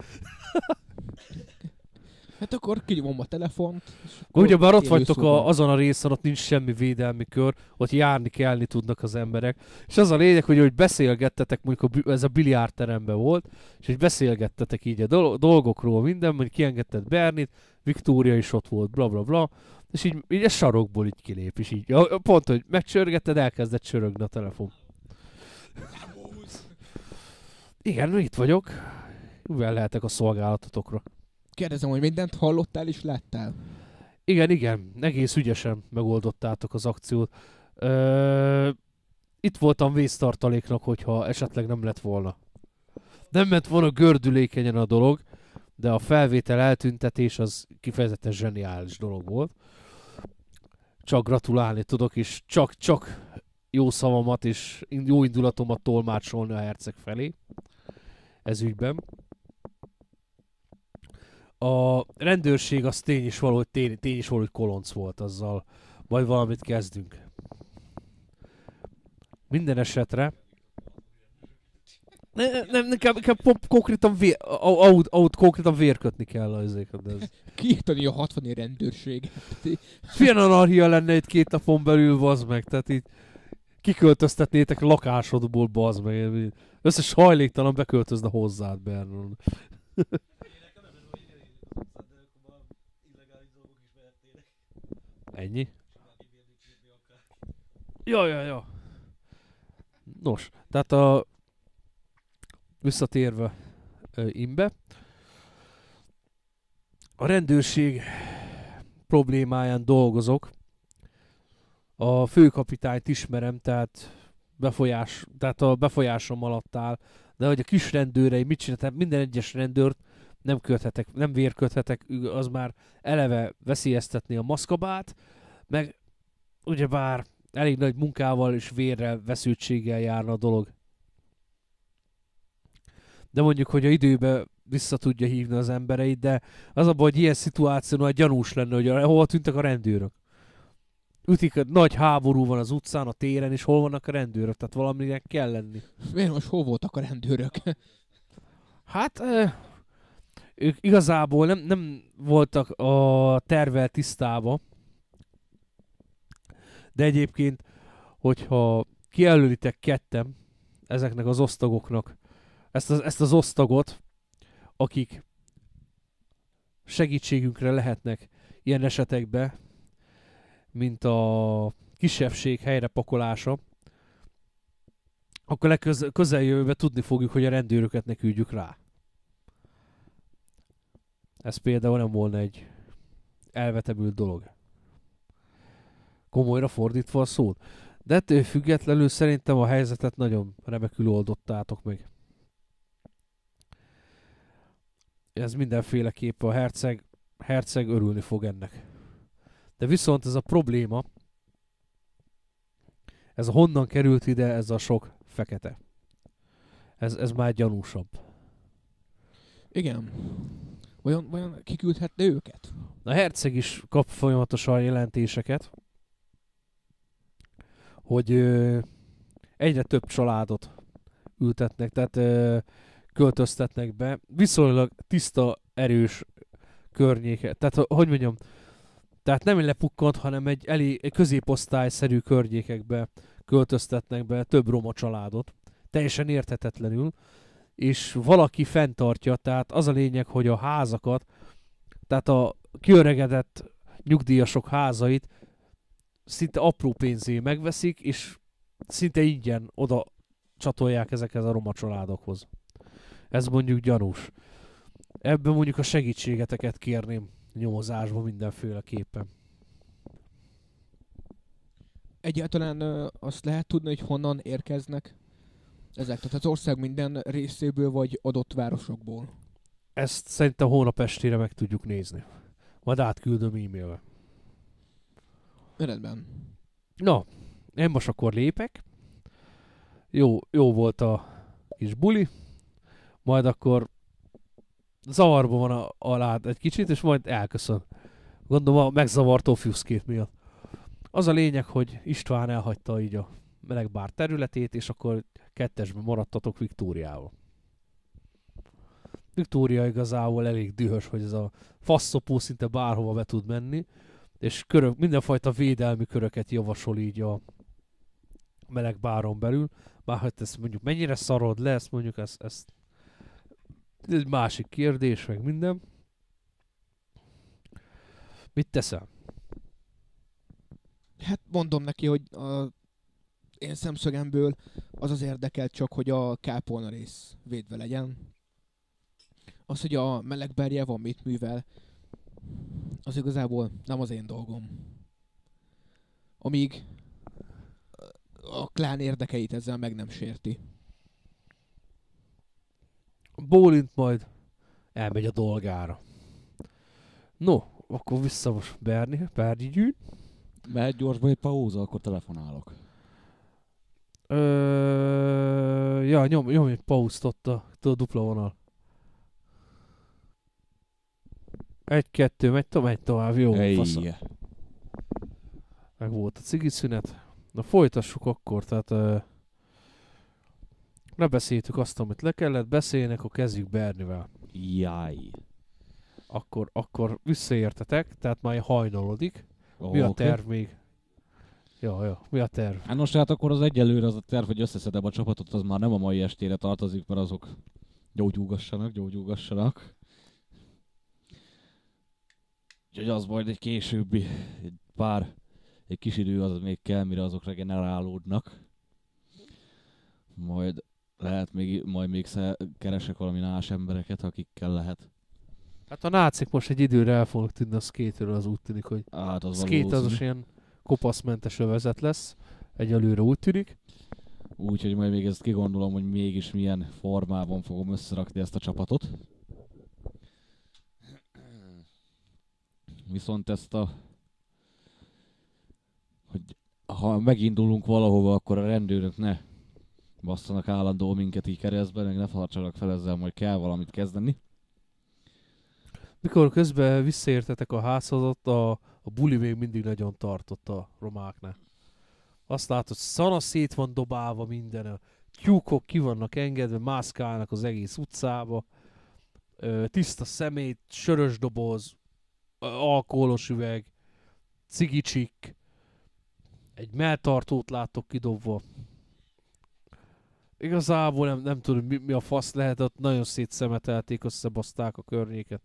Hát akkor kinyomom a telefont. akkor Ugye bár ott vagytok a, azon a részen, ott nincs semmi védelmi kör, ott járni kelni tudnak az emberek. És az a lényeg, hogy, hogy beszélgettetek, mondjuk a, ez a biliárdteremben volt, és hogy beszélgettetek így a dol- dolgokról, minden, mondjuk kiengedted Bernit, Viktória is ott volt, bla bla bla, és így, így a sarokból így kilép, és így, pont, hogy megcsörgetted, elkezdett csörögni a telefon. Igen, itt vagyok. Mivel lehetek a szolgálatotokra? Kérdezem, hogy mindent hallottál és láttál? Igen, igen, egész ügyesen megoldottátok az akciót. Ö, itt voltam vésztartaléknak, hogyha esetleg nem lett volna. Nem ment volna gördülékenyen a dolog, de a felvétel eltüntetés az kifejezetten zseniális dolog volt. Csak gratulálni tudok, és csak, csak jó szavamat és jó indulatomat tolmácsolni a herceg felé ez ügyben. A rendőrség az tény is való, hogy tény, tény is való, hogy kolonc volt azzal. Majd valamit kezdünk. Minden esetre ne, nem, nekem, nekem pop, konkrétan, vér, out, out, konkrétan vérkötni kell az ezeket. Ez. Kiírtani a 60 rendőrség. Milyen anarchia lenne itt két napon belül, bazd meg, tehát így kiköltöztetnétek lakásodból, bazd meg. Összes hajléktalan beköltözne hozzád, Bernon. Ennyi? Ja, ja, ja. Nos, tehát a visszatérve ö, imbe, a rendőrség problémáján dolgozok. A főkapitányt ismerem, tehát befolyás, tehát a befolyásom alatt áll, de hogy a kis rendőrei mit csináltak, minden egyes rendőrt nem köthetek, nem vérköthetek, az már eleve veszélyeztetni a maszkabát, meg ugyebár elég nagy munkával és vérrel, veszültséggel járna a dolog. De mondjuk, hogy a időbe vissza tudja hívni az embereit, de az a baj, hogy ilyen szituációnál gyanús lenne, hogy hol tűntek a rendőrök. Ütik, nagy háború van az utcán, a téren, és hol vannak a rendőrök, tehát valaminek kell lenni. Miért most hol voltak a rendőrök? Hát, ők igazából nem, nem voltak a tervel tisztába, de egyébként, hogyha kijelölitek kettem ezeknek az osztagoknak ezt az, ezt az osztagot, akik segítségünkre lehetnek ilyen esetekben, mint a kisebbség helyrepakolása, akkor legközeljövőben tudni fogjuk, hogy a rendőröket ne küldjük rá. Ez például nem volna egy elvetebült dolog. Komolyra fordítva a szót. De ettől függetlenül szerintem a helyzetet nagyon remekül oldottátok meg. Ez mindenféleképp a herceg, herceg örülni fog ennek. De viszont ez a probléma, ez honnan került ide ez a sok fekete. Ez, ez már gyanúsabb. Igen. Vajon, vajon kiküldhetne őket? A herceg is kap folyamatosan jelentéseket, hogy ö, egyre több családot ültetnek, tehát ö, költöztetnek be. Viszonylag tiszta, erős környéket. Tehát, hogy mondjam, tehát nem lepukkant, hanem egy, elég, egy középosztályszerű környékekbe költöztetnek be több roma családot. Teljesen érthetetlenül. És valaki fenntartja, tehát az a lényeg, hogy a házakat, tehát a kiöregedett nyugdíjasok házait szinte apró pénzé megveszik, és szinte ingyen oda csatolják ezekhez a roma családokhoz. Ez mondjuk gyanús. Ebben mondjuk a segítségeteket kérném nyomozásba mindenféleképpen. Egyáltalán ö, azt lehet tudni, hogy honnan érkeznek ezek? Tehát az ország minden részéből, vagy adott városokból? Ezt szerintem hónap estére meg tudjuk nézni. Majd átküldöm e-mailbe. Rendben. Na, én most akkor lépek. Jó, jó volt a kis buli. Majd akkor zavarban van a, a lád egy kicsit, és majd elköszön. Gondolom a megzavartó fűszkét miatt. Az a lényeg, hogy István elhagyta így a melegbár területét, és akkor kettesben maradtatok Viktóriával. Viktória igazából elég dühös, hogy ez a faszopó szinte bárhova be tud menni, és körök, mindenfajta védelmi köröket javasol így a melegbáron belül. Bár hogy ezt mondjuk mennyire szarod le, ezt mondjuk ezt ez egy másik kérdés, meg minden. Mit teszel? Hát mondom neki, hogy a én szemszögemből az az érdekel csak, hogy a kápolna rész védve legyen. Az, hogy a melegberje van mit művel, az igazából nem az én dolgom. Amíg a klán érdekeit ezzel meg nem sérti. Bólint majd elmegy a dolgára. No, akkor vissza most Berni, Berni gyűn. Mehet gyorsba egy pauzа, akkor telefonálok. Ö, ja, nyom, nyom egy pauszt ott a, a dupla vonal. Egy-kettő, megy, to- megy tovább, jó, fasza. Ej, Meg volt a cigi szünet. Na folytassuk akkor, tehát ö, lebeszéltük azt, amit le kellett beszélni, akkor kezdjük Bernivel. Jaj. Akkor, akkor visszaértetek, tehát már hajnalodik. Mi a terv még? Ja, ja, mi a terv? Hát most hát akkor az egyelőre az a terv, hogy összeszedem a csapatot, az már nem a mai estére tartozik, mert azok gyógyulgassanak, gyógyulgassanak. Úgyhogy az majd egy későbbi, egy pár, egy kis idő az még kell, mire azok regenerálódnak. Majd lehet még, majd még keresek valami más embereket, akikkel lehet. Hát a nácik most egy időre el fognak tűnni a skate az úgy tűnik, hogy Hát az skate az ilyen kopaszmentes övezet lesz. Egyelőre úgy tűnik. Úgyhogy majd még ezt kigondolom, hogy mégis milyen formában fogom összerakni ezt a csapatot. Viszont ezt a... Hogy ha megindulunk valahova, akkor a rendőrök ne basszanak állandó minket így keresztbe, meg ne farcsanak fel ezzel, majd kell valamit kezdeni. Mikor közben visszaértetek a házhoz, ott a, a buli még mindig nagyon tartott a romáknál. Azt látod, szana szét van dobálva minden, a tyúkok ki vannak engedve, mászkálnak az egész utcába, ö, tiszta szemét, sörös doboz, ö, alkoholos üveg, cigicsik, egy melltartót látok kidobva. Igazából nem, nem tudom, mi, mi a fasz lehet, ott nagyon szétszemetelték, összebaszták a környéket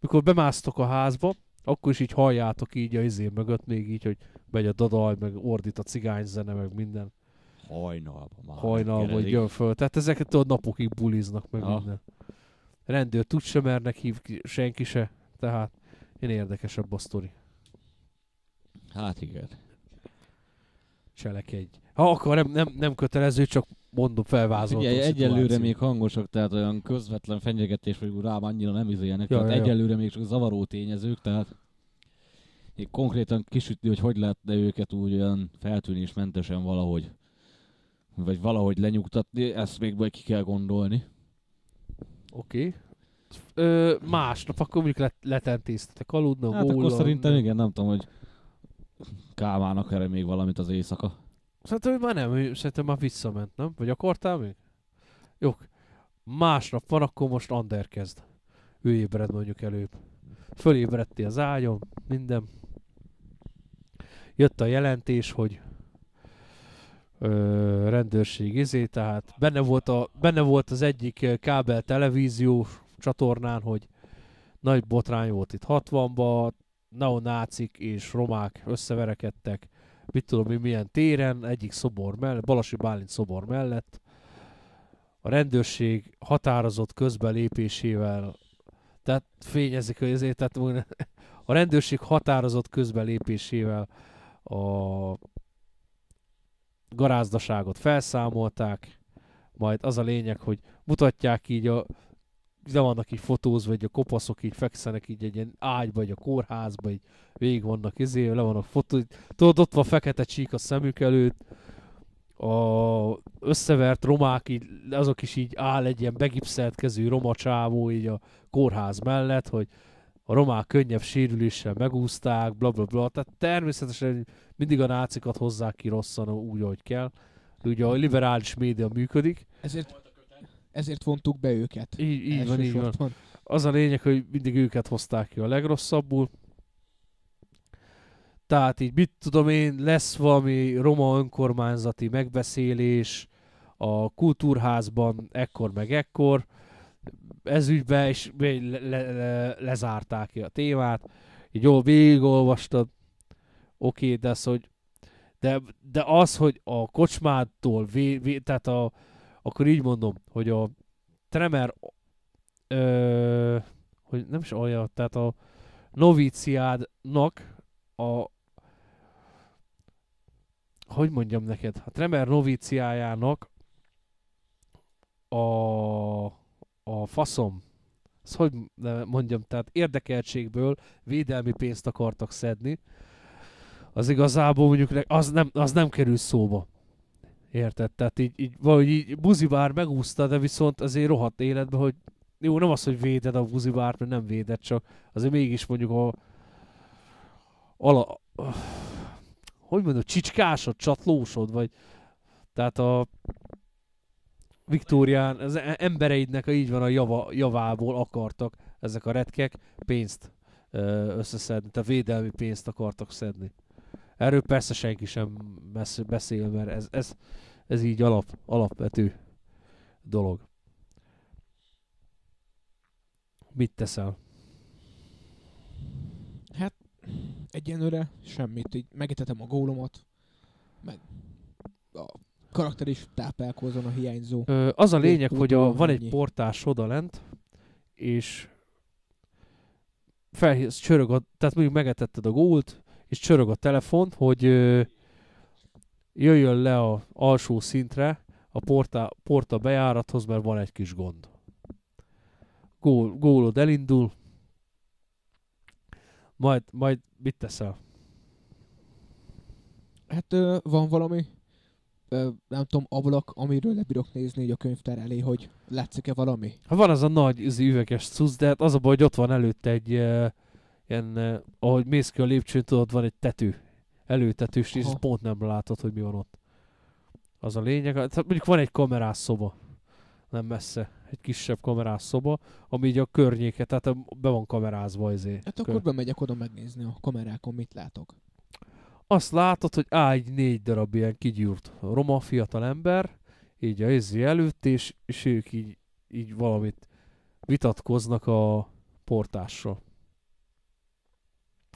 mikor bemásztok a házba, akkor is így halljátok így a izé mögött még így, hogy megy a dadaj, meg ordít a cigányzene, meg minden Hajnalban már. hajnal, vagy keredik. jön föl. Tehát ezeket tudod napokig buliznak, meg Ja. minden. Rendőr tud sem mernek hív ki- senki se, tehát én érdekesebb a sztori. Hát igen. Cselekedj. Ha akar, nem, nem, nem kötelező, csak mondom, felvázoltam. Ugye egyelőre még hangosak, tehát olyan közvetlen fenyegetés vagy rám annyira nem izélnek, Ja, tehát ja, ja. egyelőre még csak zavaró tényezők, tehát még konkrétan kisütni, hogy hogy lehetne őket úgy olyan feltűnésmentesen valahogy, vagy valahogy lenyugtatni, ezt még majd ki kell gondolni. Oké. Ö, másnap akkor mondjuk let, letentéztetek aludna, Hát akkor góllal, szerintem igen, nem tudom, hogy Kálmának erre még valamit az éjszaka. Szerintem ő már nem, ő szerintem már visszament, nem? Vagy akartál még? Jó. Másnap van, akkor most Ander kezd. Ő ébred mondjuk előbb. Fölébredti az ágyon, minden. Jött a jelentés, hogy ö, rendőrség izé, tehát benne volt, a, benne volt az egyik kábel televízió csatornán, hogy nagy botrány volt itt 60-ban, neonácik és romák összeverekedtek, mit tudom én milyen téren, egyik szobor mellett, Balasi Bálint szobor mellett. A rendőrség határozott közbelépésével, tehát fényezik, hogy ezért, tehát a rendőrség határozott közbelépésével a garázdaságot felszámolták, majd az a lényeg, hogy mutatják így a le vannak így fotózva, hogy a kopaszok így fekszenek így egy ilyen ágyba, vagy a kórházba, így végig vannak izé, le vannak fotó, tudod, ott van fekete csík a szemük előtt, a összevert romák, így, azok is így áll egy ilyen begipszelt kezű roma csávó így a kórház mellett, hogy a romák könnyebb sérüléssel megúzták, bla bla bla. Tehát természetesen mindig a nácikat hozzák ki rosszan úgy, ahogy kell. Ugye a liberális média működik. Ezért, ezért vontuk be őket. Így, így van, így van. Az a lényeg, hogy mindig őket hozták ki a legrosszabbul. Tehát így mit tudom én, lesz valami roma önkormányzati megbeszélés a kultúrházban ekkor meg ekkor, ez ügybe, és le, le, le, lezárták ki a témát, így jól végigolvastad, oké, de az, hogy de, de az, hogy a kocsmától, vé, vé, tehát a, akkor így mondom, hogy a Tremer ö, hogy nem is olyan, tehát a noviciádnak a hogy mondjam neked, a Tremer noviciájának a, a faszom, ezt hogy mondjam, tehát érdekeltségből védelmi pénzt akartak szedni, az igazából mondjuk az nem, az nem kerül szóba. Érted? Tehát így, így valahogy így buzibár megúszta, de viszont azért rohadt életbe, hogy jó, nem az, hogy véded a buzibárt, mert nem véded, csak azért mégis mondjuk a ala, hogy mondom, csicskásod, csatlósod, vagy tehát a Viktórián, az e- embereidnek a, így van a java, javából akartak ezek a retkek pénzt összeszedni, tehát védelmi pénzt akartak szedni. Erről persze senki sem beszél, mert ez, ez, ez így alap, alapvető dolog. Mit teszel? Egyenlőre semmit, így megítetem a gólomat, meg a karakter is táplálkozon a hiányzó. Ö, az a lényeg, hogy a, van egy portás odalent, és felhívsz, csörög a, tehát mondjuk megetetted a gólt, és csörög a telefon, hogy ö, jöjjön le a alsó szintre a porta, porta bejárathoz, mert van egy kis gond. Gól, gólod elindul, majd, majd mit teszel? Hát ö, van valami, ö, nem tudom, ablak, amiről lebírok nézni így a könyvtár elé, hogy látszik-e valami? Ha van az a nagy izi üveges cucc, de hát az a baj, hogy ott van előtte egy uh, ilyen, uh, ahogy mész ki a lépcsőn, tudod, van egy tető. Előtetős, és pont nem látod, hogy mi van ott. Az a lényeg. Tehát mondjuk van egy kamerás szoba. Nem messze. Egy kisebb kamerás szoba, ami így a környéke, tehát be van kamerázva izé. Hát akkor bemegyek oda megnézni a kamerákon, mit látok. Azt látod, hogy áll egy négy darab ilyen kigyúrt roma fiatal ember, így a izé előtt, és, és ők így, így valamit vitatkoznak a portással.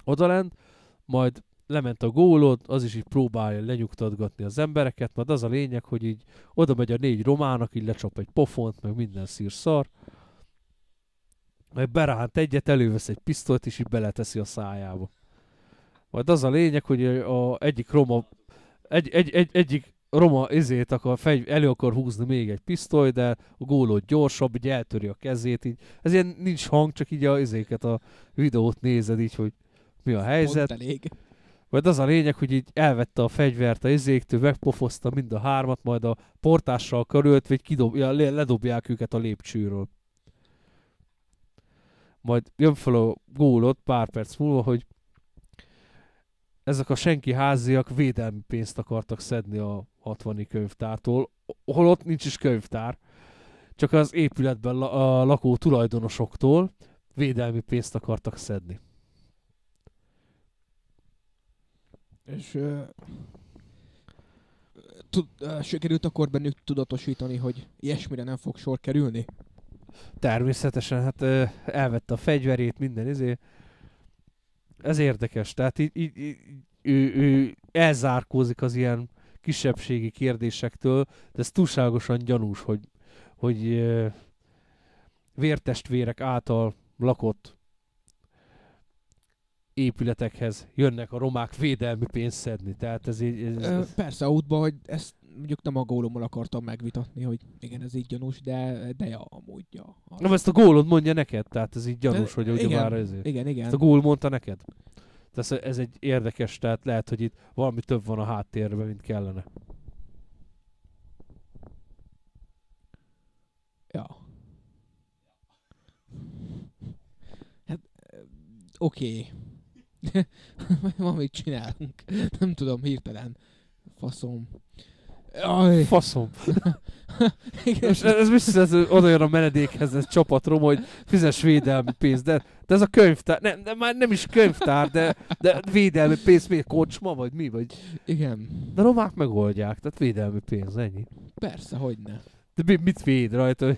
odalent, majd lement a gólod, az is így próbálja lenyugtatgatni az embereket, majd az a lényeg, hogy így oda megy a négy romának, így lecsap egy pofont, meg minden szír szar, majd beránt egyet, elővesz egy pisztolyt, és így beleteszi a szájába. Majd az a lényeg, hogy a egyik roma, egy, egy, egy, egyik roma izét akar, fegy, elő akar húzni még egy pisztoly, de a gólót gyorsabb, így eltöri a kezét, így. Ez ilyen nincs hang, csak így a izéket, a videót nézed így, hogy mi a helyzet. Pont elég. Vagy az a lényeg, hogy így elvette a fegyvert a izéktől, megpofozta mind a hármat, majd a portással körült, vagy kidobja, le- ledobják őket a lépcsőről. Majd jön fel a gólot pár perc múlva, hogy ezek a senki háziak védelmi pénzt akartak szedni a 60 könyvtártól, holott nincs is könyvtár, csak az épületben la- a lakó tulajdonosoktól védelmi pénzt akartak szedni. És ö, tud, ö, sikerült akkor bennük tudatosítani, hogy ilyesmire nem fog sor kerülni? Természetesen, hát ö, elvette a fegyverét, minden izé. Ez érdekes, tehát így, így, így ő, ő elzárkózik az ilyen kisebbségi kérdésektől, de ez túlságosan gyanús, hogy, hogy ö, vértestvérek által lakott épületekhez jönnek a romák védelmi pénzt szedni. Tehát ez így... Ez, ez, persze, útban, hogy ezt mondjuk nem a gólommal akartam megvitatni, hogy igen, ez így gyanús, de, de ja, amúgy ja. Nem ezt a gólod mondja neked, tehát ez így gyanús, De- hogy ugye igen, már ezért. Igen, igen. Ezt a gól mondta neked? Tehát ez, egy érdekes, tehát lehet, hogy itt valami több van a háttérben, mint kellene. Ja. Hát, oké. Van, mit csinálunk. Nem tudom, hirtelen. Faszom. Aj, Faszom. igen. Most ez vissza ez oda jön a menedékhez, ez csapatrom, hogy fizes védelmi pénzt, de, de ez a könyvtár, nem, de már nem is könyvtár, de, de védelmi pénz, mi, kocsma, vagy mi, vagy... igen. De romák megoldják, tehát védelmi pénz, ennyi. Persze, hogy ne. De mi, mit véd rajta?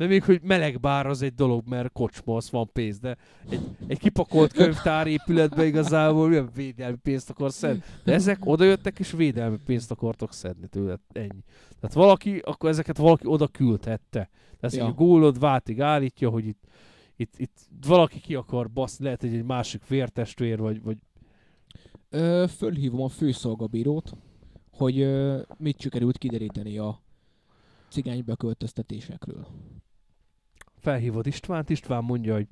De még, hogy meleg bár az egy dolog, mert kocsma, az van pénz, de egy, egy kipakolt könyvtár épületbe igazából milyen védelmi pénzt akar szedni. De ezek odajöttek és védelmi pénzt akartak szedni tőle, ennyi. Tehát valaki, akkor ezeket valaki oda küldhette. Tehát Ja. a gólod váltig állítja, hogy itt, itt, itt valaki ki akar baszni, lehet, hogy egy másik vértestvér, vagy, vagy Ö, fölhívom a főszolgabírót, hogy ö, mit sikerült kideríteni a cigány beköltöztetésekről. Felhívod Istvánt, István mondja, hogy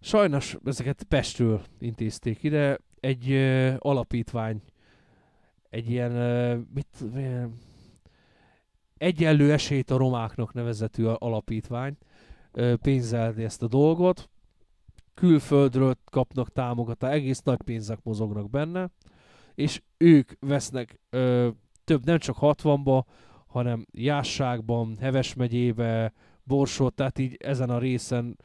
sajnos ezeket Pestről intézték ide, egy ö, alapítvány, egy ilyen, ö, mit, ö, egyenlő esélyt a romáknak nevezetű alapítvány ö, pénzelni ezt a dolgot, külföldről kapnak támogatást, egész nagy pénzek mozognak benne, és ők vesznek ö, több, nem csak 60-ba, hanem Jásságban, Heves megyébe, Borsot, tehát így ezen a részen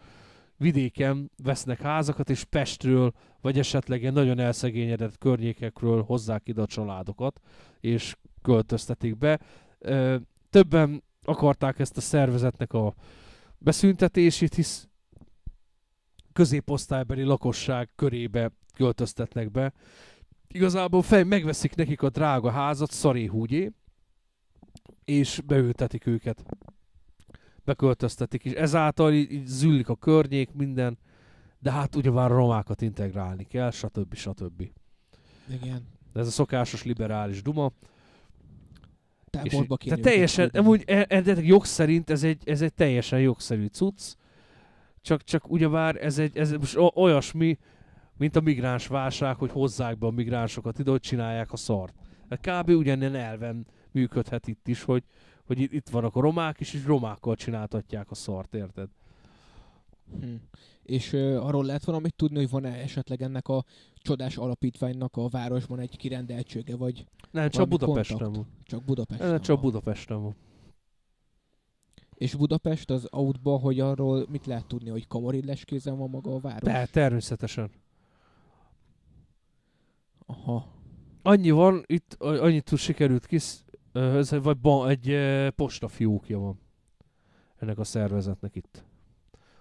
vidéken vesznek házakat, és Pestről, vagy esetleg ilyen nagyon elszegényedett környékekről hozzák ide a családokat, és költöztetik be. Többen akarták ezt a szervezetnek a beszüntetését, hisz középosztálybeli lakosság körébe költöztetnek be. Igazából fej, megveszik nekik a drága házat, szaréhúgyé, és beültetik őket. Beköltöztetik, és ezáltal így, így züllik a környék, minden, de hát ugyebár a romákat integrálni kell, stb. stb. Igen. De ez a szokásos liberális duma. És, Táborba kéne tehát teljesen, amúgy e- e- jog szerint ez egy, ez egy teljesen jogszerű cucc, csak, csak ugyebár ez egy ez most olyasmi, mint a migráns válság, hogy hozzák be a migránsokat ide, hogy csinálják a szart. Hát kb. ugyanilyen elven működhet itt is, hogy, hogy itt, itt vannak a romák és romákkal csináltatják a szart, érted? Hm. És ö, arról lehet valamit tudni, hogy van-e esetleg ennek a csodás alapítványnak a városban egy kirendeltsége, vagy Nem, csak Budapesten kontakt? van. csak Budapest? Nem, csak Budapesten van. És Budapest az outba, hogy arról mit lehet tudni, hogy kamarilles kézen van maga a város? De természetesen. Aha. Annyi van, itt annyit tud sikerült kis, ez, vagy ba, egy postafiókja van ennek a szervezetnek itt.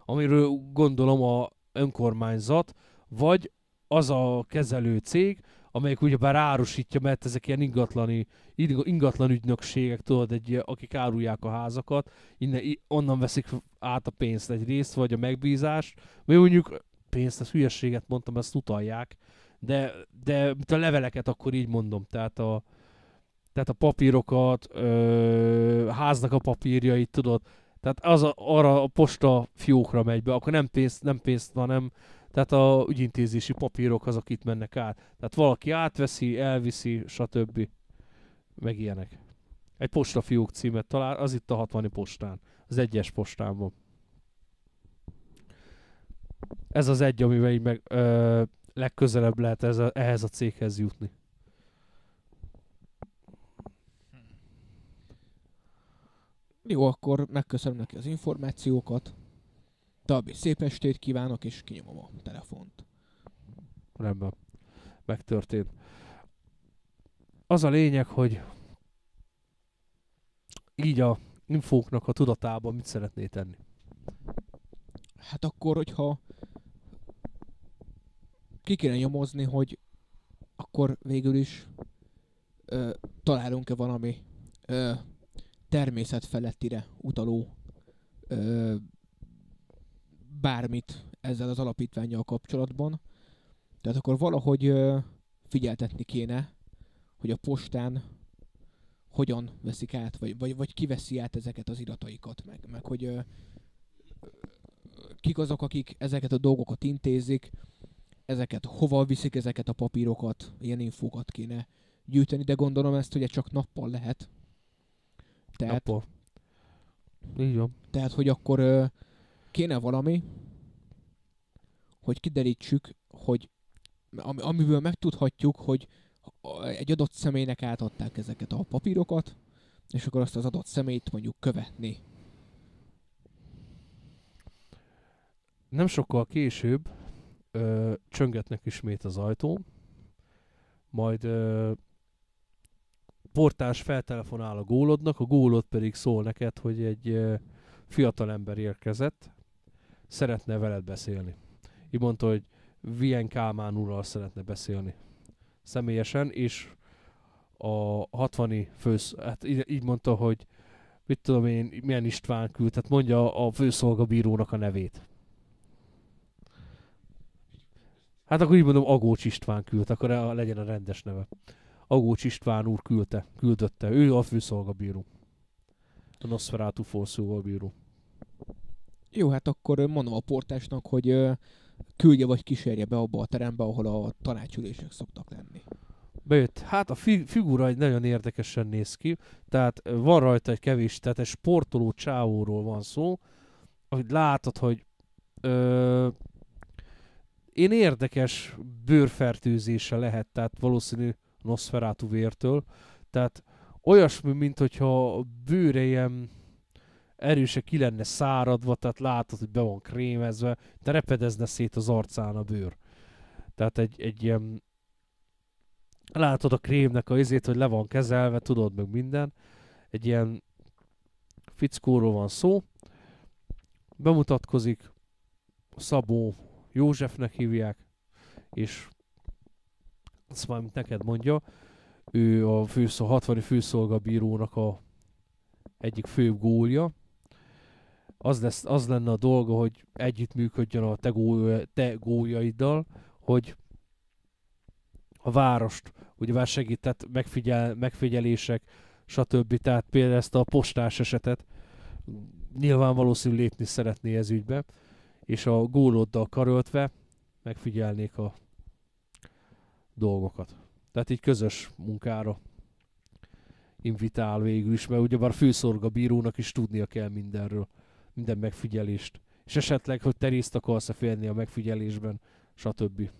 Amiről gondolom a önkormányzat, vagy az a kezelő cég, amelyik ugyebár árusítja, mert ezek ilyen ingatlani, ing- ingatlan ügynökségek, tudod, egy, akik árulják a házakat, innen, onnan veszik át a pénzt egy részt, vagy a megbízást, vagy mondjuk pénzt, ezt hülyességet mondtam, ezt utalják, de, de a leveleket akkor így mondom, tehát a, tehát a papírokat, ö, háznak a papírjait, tudod, tehát az a, arra a posta fiókra megy be, akkor nem pénzt, nem pénzt, hanem tehát a ügyintézési papírok azok itt mennek át. Tehát valaki átveszi, elviszi, stb. Meg ilyenek. Egy postafiók címet talál, az itt a 60 postán. Az egyes postán van. Ez az egy, amivel így meg ö, legközelebb lehet ez a, ehhez a céghez jutni. Jó, akkor megköszönöm neki az információkat. További szép estét kívánok, és kinyomom a telefont. Rendben. Megtörtént. Az a lényeg, hogy így a infóknak a tudatában mit szeretné tenni. Hát akkor, hogyha ki kéne nyomozni, hogy akkor végül is ö, találunk-e valami ö, természet felettire utaló ö, bármit ezzel az alapítványjal kapcsolatban. Tehát akkor valahogy ö, figyeltetni kéne, hogy a postán hogyan veszik át, vagy, vagy, vagy kiveszi át ezeket az irataikat, meg, meg hogy ö, kik azok, akik ezeket a dolgokat intézik, ezeket hova viszik ezeket a papírokat, ilyen infókat kéne gyűjteni, de gondolom ezt ugye csak nappal lehet. Tehát, Nappal. Így van. tehát hogy akkor ö, kéne valami, hogy kiderítsük, hogy ami, amiből megtudhatjuk, hogy egy adott személynek átadták ezeket a papírokat, és akkor azt az adott személyt mondjuk követni. Nem sokkal később ö, csöngetnek ismét az ajtón, majd ö, portás feltelefonál a gólodnak, a gólod pedig szól neked, hogy egy fiatal ember érkezett, szeretne veled beszélni. Így mondta, hogy Vien Kálmán úrral szeretne beszélni személyesen, és a 60 fősz, hát így, mondta, hogy mit tudom én, milyen István küld, tehát mondja a főszolgabírónak a nevét. Hát akkor így mondom, Agócs István küldte, akkor legyen a rendes neve. Agócs István úr küldte, küldötte. Ő a főszolgabíró. A Nosferatu főszolgabíró. Jó, hát akkor mondom a portásnak, hogy ö, küldje vagy kísérje be abba a terembe, ahol a tanácsülések szoktak lenni. Bejött. Hát a fi- figura egy nagyon érdekesen néz ki, tehát van rajta egy kevés, tehát egy sportoló csávóról van szó, ahogy látod, hogy ö, én érdekes bőrfertőzése lehet, tehát valószínű Nosferatu vértől, tehát olyasmi, mint hogyha a bőre ilyen erőse ki lenne száradva, tehát látod, hogy be van krémezve, de repedezne szét az arcán a bőr. Tehát egy, egy ilyen látod a krémnek a izét, hogy le van kezelve, tudod meg minden. Egy ilyen fickóról van szó. Bemutatkozik, Szabó Józsefnek hívják, és azt már mint neked mondja, ő a főszó, 60 főszolgabírónak a egyik főbb gólja. Az, lesz, az lenne a dolga, hogy együttműködjön a te, gól, te góljaiddal, hogy a várost ugye segített megfigyel, megfigyelések, stb. Tehát például ezt a postás esetet nyilván valószínű lépni szeretné ez ügybe, és a góloddal karöltve megfigyelnék a dolgokat. Tehát így közös munkára invitál végül is, mert ugyebár a főszorgabírónak is tudnia kell mindenről, minden megfigyelést. És esetleg, hogy te részt akarsz-e félni a megfigyelésben, stb.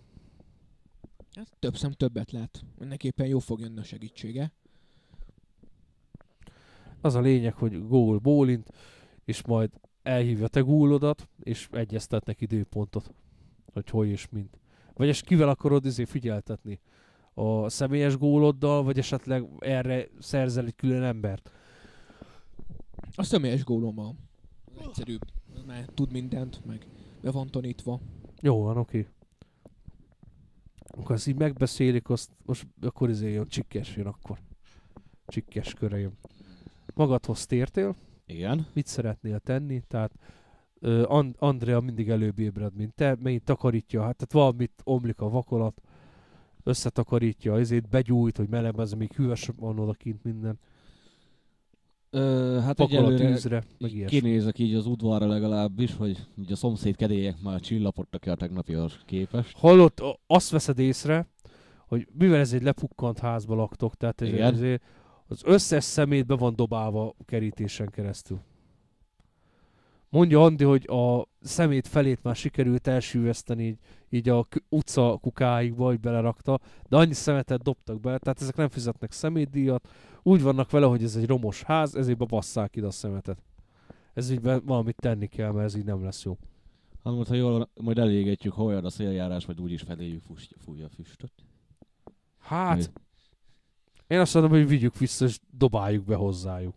Hát több szem többet lát. Mindenképpen jó fog jönni a segítsége. Az a lényeg, hogy gól bólint, és majd elhívja te gólodat, és egyeztetnek időpontot, hogy hogy és mint. Vagy és kivel akarod izé figyeltetni? A személyes góloddal, vagy esetleg erre szerzel egy külön embert? A személyes gólommal. Az egyszerűbb. Már tud mindent, meg be van tanítva. Jó van, oké. akkor ezt így megbeszélik, azt most akkor izé jön, csikkes jön akkor. Csikkes köre jön. Magadhoz tértél, Igen. mit szeretnél tenni, tehát And- Andrea mindig előbb ébred, mint te, megint takarítja, hát tehát valamit omlik a vakolat, összetakarítja, ezért begyújt, hogy melemez, még hűvös van odakint minden, Ö, hát pakol a egyelőre tűzre, meg ilyesmi. kinézek így az udvarra legalábbis, hogy így a szomszéd kedélyek már csillapodtak a tegnapihoz képest. Hallott, azt veszed észre, hogy mivel ez egy lepukkant házba laktok, tehát ez, ezért az összes szemét be van dobálva kerítésen keresztül. Mondja Andi, hogy a szemét felét már sikerült elsűveszteni így, így a utca kukáikba, hogy belerakta, de annyi szemetet dobtak be, tehát ezek nem fizetnek szemétdíjat, úgy vannak vele, hogy ez egy romos ház, ezért bebasszák ide a szemetet. Ez így valamit tenni kell, mert ez így nem lesz jó. Hát most, ha jól majd elégetjük, ha olyan a széljárás, vagy úgyis feléjük fúj, fújja a füstöt. Hát, én azt mondom, hogy vigyük vissza, és dobáljuk be hozzájuk.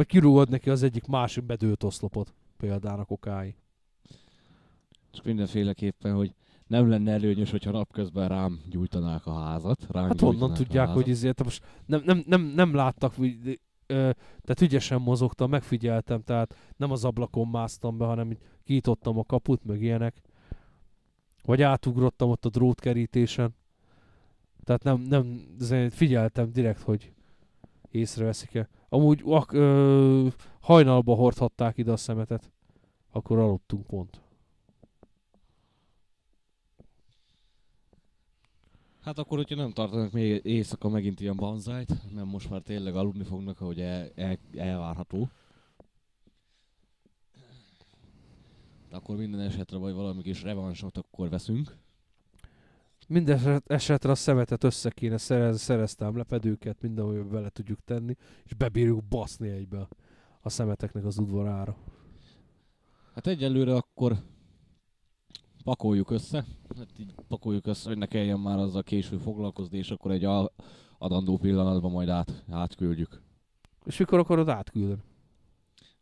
Vagy kirúgod neki az egyik másik bedőlt oszlopot, például a kokái. Csak mindenféleképpen, hogy nem lenne előnyös, hogyha napközben rám gyújtanák a házat. Rám Hát honnan tudják, hogy ezért most nem, nem, nem, nem láttak, hogy, ö, tehát ügyesen mozogtam, megfigyeltem, tehát nem az ablakon másztam be, hanem így kiítottam a kaput, meg ilyenek. Vagy átugrottam ott a drótkerítésen. Tehát nem, nem, figyeltem direkt, hogy észreveszik-e. Amúgy ak, ö, hajnalba hordhatták ide a szemetet. Akkor aludtunk pont. Hát akkor, hogyha nem tartanak még éjszaka megint ilyen banzájt, nem most már tényleg aludni fognak, ahogy el, el, elvárható. De akkor minden esetre vagy valami kis revansot akkor veszünk. Minden eset- esetre a szemetet össze kéne szerezni, szereztem lepedőket, mindenhol bele tudjuk tenni, és bebírjuk baszni egybe a szemeteknek az udvarára. Hát egyelőre akkor pakoljuk össze. Hát így pakoljuk össze, hogy ne kelljen már azzal késő foglalkozni, és akkor egy adandó pillanatban majd át, átküldjük. És mikor akarod átküldeni?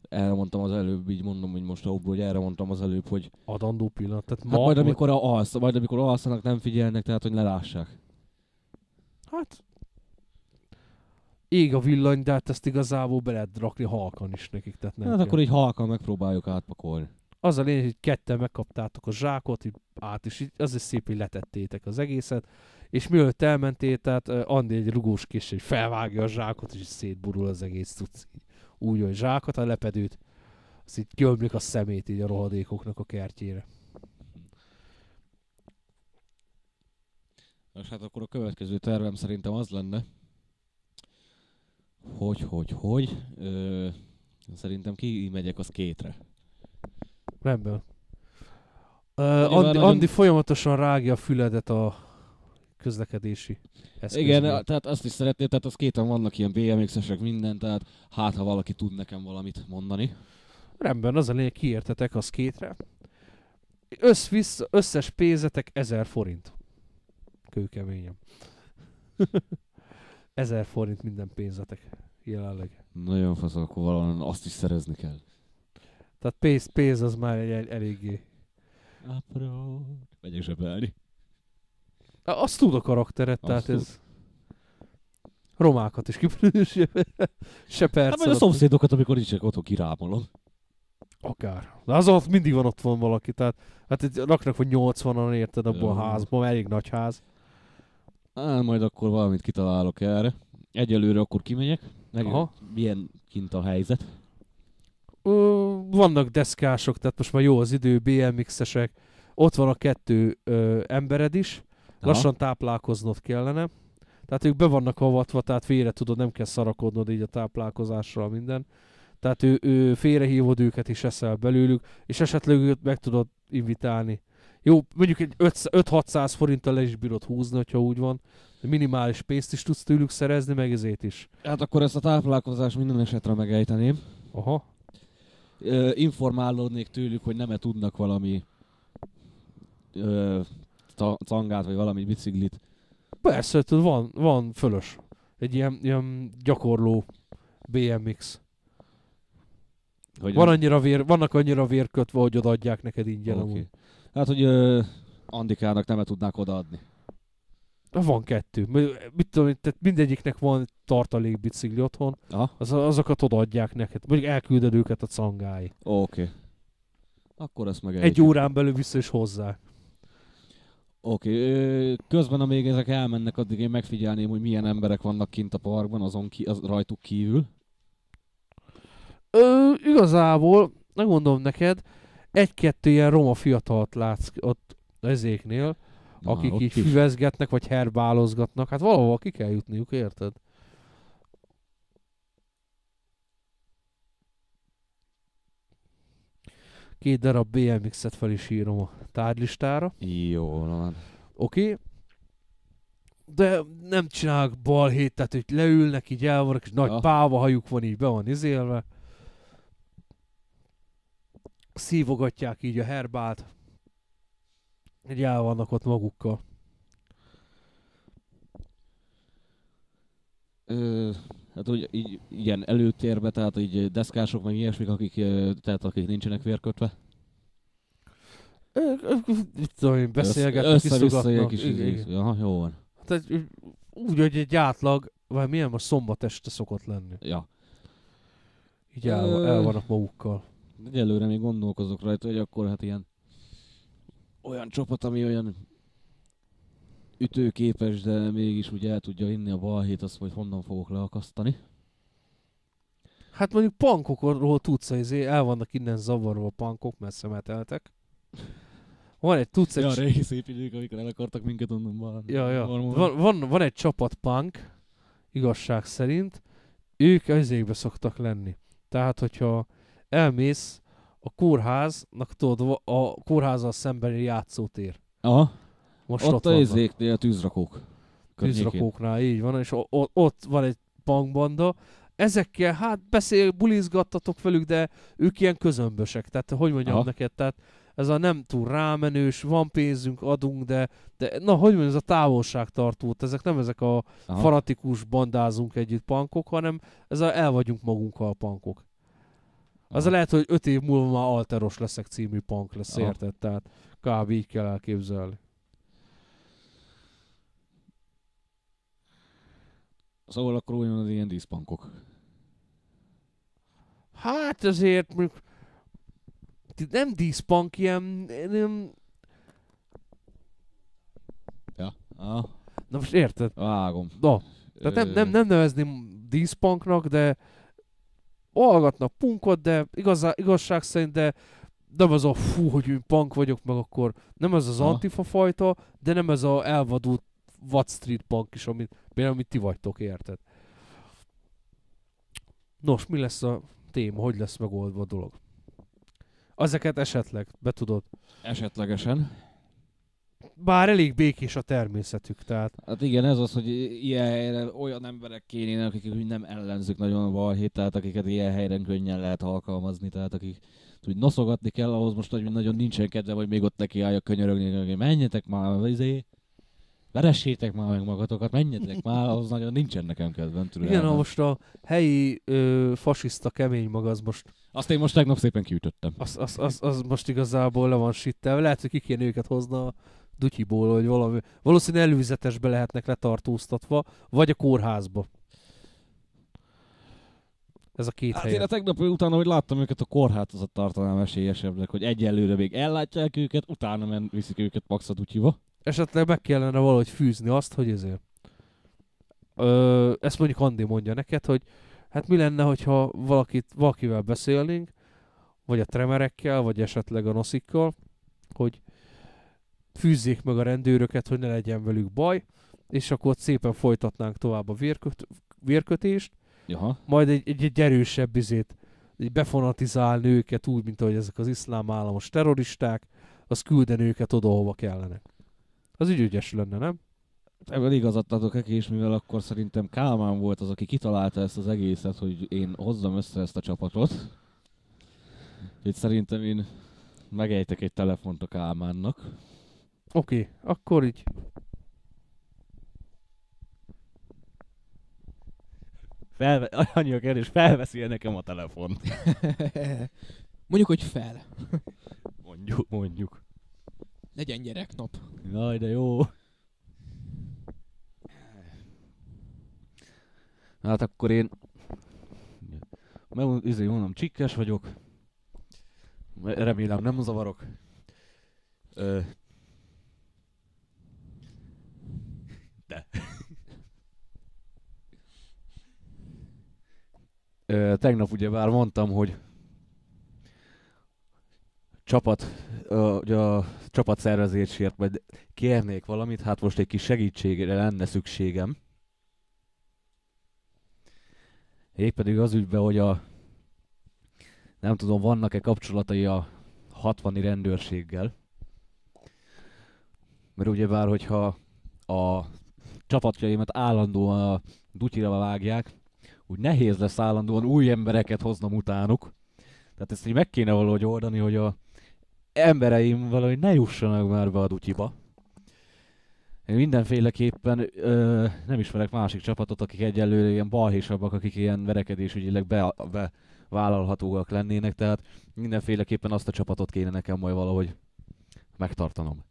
Erre mondtam az előbb, így mondom, hogy most abból, hogy erre mondtam az előbb, hogy Adandó pillanat. Tehát hát ma, majd vagy- amikor alsz, majd amikor alszanak, nem figyelnek, tehát hogy lelássák. Hát... Ég a villany, de hát ezt igazából be lehet rakni halkan is nekik, tehát nem hát kell. akkor így halkan megpróbáljuk átpakolni. Az a lényeg, hogy ketten megkaptátok a zsákot, így át is, így, az is szép, hogy letettétek az egészet, és mielőtt elmentél, tehát uh, Andi egy rugós kis, hogy felvágja a zsákot, és szétburul az egész cucc. így. Úgy, hogy zsákot, a lepedőt, az így kiömlik a szemét így a rohadékoknak a kertjére. És hát akkor a következő tervem szerintem az lenne, hogy, hogy, hogy, ö, szerintem kimegyek az kétre. Rendben. Uh, Andi, nagyon- Andi folyamatosan rágja a füledet a közlekedési eszköznél. Igen, tehát azt is szeretném, tehát az kéten vannak ilyen BMX-esek, minden, tehát hát ha valaki tud nekem valamit mondani. Rendben, az a lényeg, kiértetek a szkétre. Össz-vissza, összes pénzetek 1000 forint. Kőkeményem. 1000 forint minden pénzetek jelenleg. Nagyon fasz, akkor valahol azt is szerezni kell. Tehát pénz, pénz az már egy, egy eléggé. Apró. Megyek zsebelni. Azt tud a karakteret, Azt tehát ez... Romákat is kipörős, se perc. Hát majd a szomszédokat, amikor nincsenek otthon, kirámolom. Akár. De az ott mindig van ott van valaki, tehát hát itt raknak, hogy 80-an érted abban a házban, elég nagy ház. Á, majd akkor valamit kitalálok erre. Egyelőre akkor kimegyek. Meg Aha. milyen kint a helyzet. Ö, vannak deszkások, tehát most már jó az idő, BMX-esek, ott van a kettő ö, embered is, Aha. lassan táplálkoznod kellene. Tehát ők be vannak avatva, tehát félre tudod, nem kell szarakodnod így a táplálkozással minden. Tehát ő, ő félrehívod őket is eszel belőlük, és esetleg őt meg tudod invitálni. Jó, mondjuk egy 5-600 forinttal le is bírod húzni, hogyha úgy van. Minimális pénzt is tudsz tőlük szerezni, meg ezért is. Hát akkor ezt a táplálkozást minden esetre megejteném. Aha. Ö, informálódnék tőlük, hogy nem-e tudnak valami ö, ta- cangát, vagy valami biciklit. Persze, tudod, van, van fölös. Egy ilyen, ilyen gyakorló BMX. Hogy Van annyira vér, vannak annyira vérkötve, hogy odaadják neked ingyen. Okay. Hát, hogy ö, Andikának nem tudnák odaadni. Van kettő. Mi- Mit tudom, tehát mindegyiknek van tartalékbicikli otthon, Aha, az, azokat odaadják neked. Mondjuk elküldöd őket a cangáig. oké. Okay. Akkor ezt meg Egy órán belül vissza is hozzá. Oké, okay. közben amíg ezek elmennek, addig én megfigyelném, hogy milyen emberek vannak kint a parkban, azon ki, az rajtuk kívül. Ö, igazából, megmondom neked, egy-kettő ilyen roma fiatalt látsz ott ezéknél, Na, akik így is. füvezgetnek, vagy herbálozgatnak. Hát valahol ki kell jutniuk, érted? Két darab BMX-et fel is írom a tárgylistára. Jó, van. Oké. Okay. De nem csinálnak balhét, tehát hogy leülnek, így el vannak, és nagy Ja. páva hajuk van, így be van izélve. Szívogatják így a herbát. Így el vannak ott magukkal. Ö, hát hogy így ilyen előtérbe, tehát így deszkások, meg ilyesmik, akik, ö, tehát akik nincsenek vérkötve. Ö, Mit tudom én, beszélgetnek, Össze-vissza ilyen kis. Aha, jó van. Tehát úgy, hogy egy átlag, vagy milyen most szombat este szokott lenni. Ja. Így el, Ö. el vannak magukkal. Egyelőre még gondolkozok rajta, hogy akkor hát ilyen olyan csapat, ami olyan ütőképes, de mégis úgy el tudja inni a balhét, azt majd honnan fogok leakasztani. Hát mondjuk pankokról tudsz, hogy izé, el vannak innen zavarva a pankok, mert szemeteltek. Van egy, tudsz egy, Ja, régi szép idők, amikor el akartak minket onnan bal. ja, ja. Van, van, van, egy csapat punk, igazság szerint, ők ezékbe szoktak lenni. Tehát, hogyha elmész a kórháznak, tudod, a kórházzal szembeni játszótér. Aha, Most ott, ott, a izéknél a tűzrakók. környékén. tűzrakóknál, így van, és o- o- ott van egy punkbanda, ezekkel, hát beszél, bulizgattatok velük, de ők ilyen közömbösek, tehát hogy mondjam Aha. neked, tehát ez a nem túl rámenős, van pénzünk, adunk, de, de na, hogy mondjam, ez a távolságtartó, ezek nem ezek a Aha. fanatikus bandázunk együtt pankok, hanem ez a el vagyunk magunkkal pankok. Az Aha. lehet, hogy öt év múlva már alteros leszek című punk lesz, Aha. érted? Tehát kb. így kell elképzelni. Szóval akkor az ilyen díszpankok. Hát azért nem díszpunk, ilyen, nem, Ja. Aha. na most érted? Vágom. Na, tehát nem, nem, nem nevezném díszpunknak, de hallgatnak punkot, de igazá, igazság szerint, de nem az a fú, hogy én punk vagyok, meg akkor nem ez az Aha. antifa fajta, de nem ez a elvadult Watt Street punk is, amit, például amit ti vagytok, érted? Nos, mi lesz a téma, hogy lesz megoldva a dolog? Ezeket esetleg be tudod. Esetlegesen. Bár elég békés a természetük, tehát Hát igen, ez az, hogy ilyen helyre olyan emberek kénének, akik úgy nem ellenzük nagyon a balhét, tehát akiket ilyen helyen könnyen lehet alkalmazni, tehát akik úgy noszogatni kell ahhoz most, hogy nagyon nincsen kedve, hogy még ott neki állja könyörögni, hogy menjetek már, izé, veressétek már meg magatokat, menjetek már, ahhoz nagyon nincsen nekem kedvem igen, ha most a helyi ö, fasiszta kemény maga az most Azt én most tegnap szépen kiütöttem. az, az, az, az most igazából le van sittelve. Lehet, hogy ki kéne őket hozna a dutyiból, vagy valami. Valószínűleg előzetesbe lehetnek letartóztatva, vagy a kórházba. Ez a két Hát hely. én a tegnap utána, hogy láttam őket, a kórházat tartanám esélyesebbnek, hogy egyelőre még ellátják őket, utána men, viszik őket Maxa Dutyiba. Esetleg meg kellene valahogy fűzni azt, hogy ezért. Ö, ezt mondjuk Andi mondja neked, hogy hát mi lenne, hogyha valakit, valakivel beszélnénk, vagy a tremerekkel, vagy esetleg a noszikkal, hogy fűzzék meg a rendőröket, hogy ne legyen velük baj, és akkor ott szépen folytatnánk tovább a vérköt, vérkötést, Jaha. majd egy, egy, egy erősebb izét, így befanatizálni őket úgy, mint ahogy ezek az iszlám államos terroristák, az küldeni őket oda, hova kellene. Az így ügyes lenne, nem? Ebben igazat adok neki, és mivel akkor szerintem Kálmán volt az, aki kitalálta ezt az egészet, hogy én hozzam össze ezt a csapatot. Úgyhogy szerintem én megejtek egy telefont a Kálmánnak. Oké, okay, akkor így. Felve, annyi a kérdés, felveszi nekem a telefont. Mondjuk, hogy fel. Mondjuk, mondjuk. Legyen gyereknap. Jaj, de jó. Hát akkor én... Meg, izé mondom, csikkes vagyok. Remélem nem zavarok. Ö... De. Ö, tegnap ugye már mondtam, hogy csapat, ugye a csapat szervezésért majd kérnék valamit, hát most egy kis segítségre lenne szükségem. Épp pedig az ügyben, hogy a nem tudom, vannak-e kapcsolatai a 60 rendőrséggel. Mert ugyebár, hogyha a csapatjaimat állandóan a dutyira vágják, úgy nehéz lesz állandóan új embereket hoznom utánuk. Tehát ezt így meg kéne valahogy oldani, hogy a embereim valahogy ne jussanak már be a dutyiba. Én mindenféleképpen ö, nem ismerek másik csapatot, akik egyelőre ilyen balhésabbak, akik ilyen verekedésügyileg be, be vállalhatóak lennének, tehát mindenféleképpen azt a csapatot kéne nekem majd valahogy megtartanom.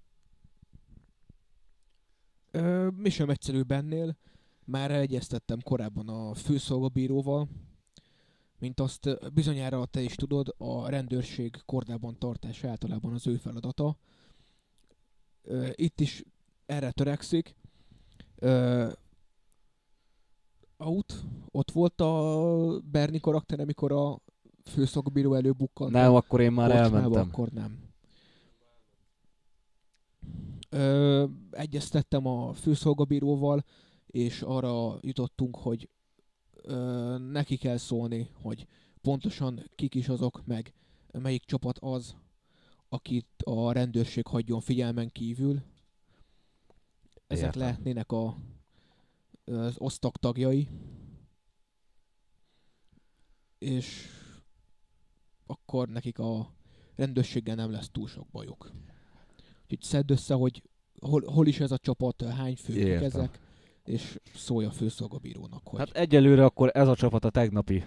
Ö, mi sem egyszerűbb ennél. Már egyeztettem korábban a főszolgabíróval, mint azt bizonyára te is tudod, a rendőrség kordában tartása általában az ő feladata. Itt is erre törekszik. Out, ott volt a Berni karakter, amikor a főszolgabíró előbukkant. Nem, akkor én már elmentem. Akkor nem. Ö, egyeztettem a főszolgabíróval, és arra jutottunk, hogy ö, neki kell szólni, hogy pontosan kik is azok, meg melyik csapat az, akit a rendőrség hagyjon figyelmen kívül. Ezek Értem. lehetnének a, az osztag tagjai. És akkor nekik a rendőrséggel nem lesz túl sok bajuk. Úgyhogy szedd össze, hogy hol, hol is ez a csapat, hány fők ezek, és szólj a főszolgabírónak, hogy Hát egyelőre akkor ez a csapat a tegnapi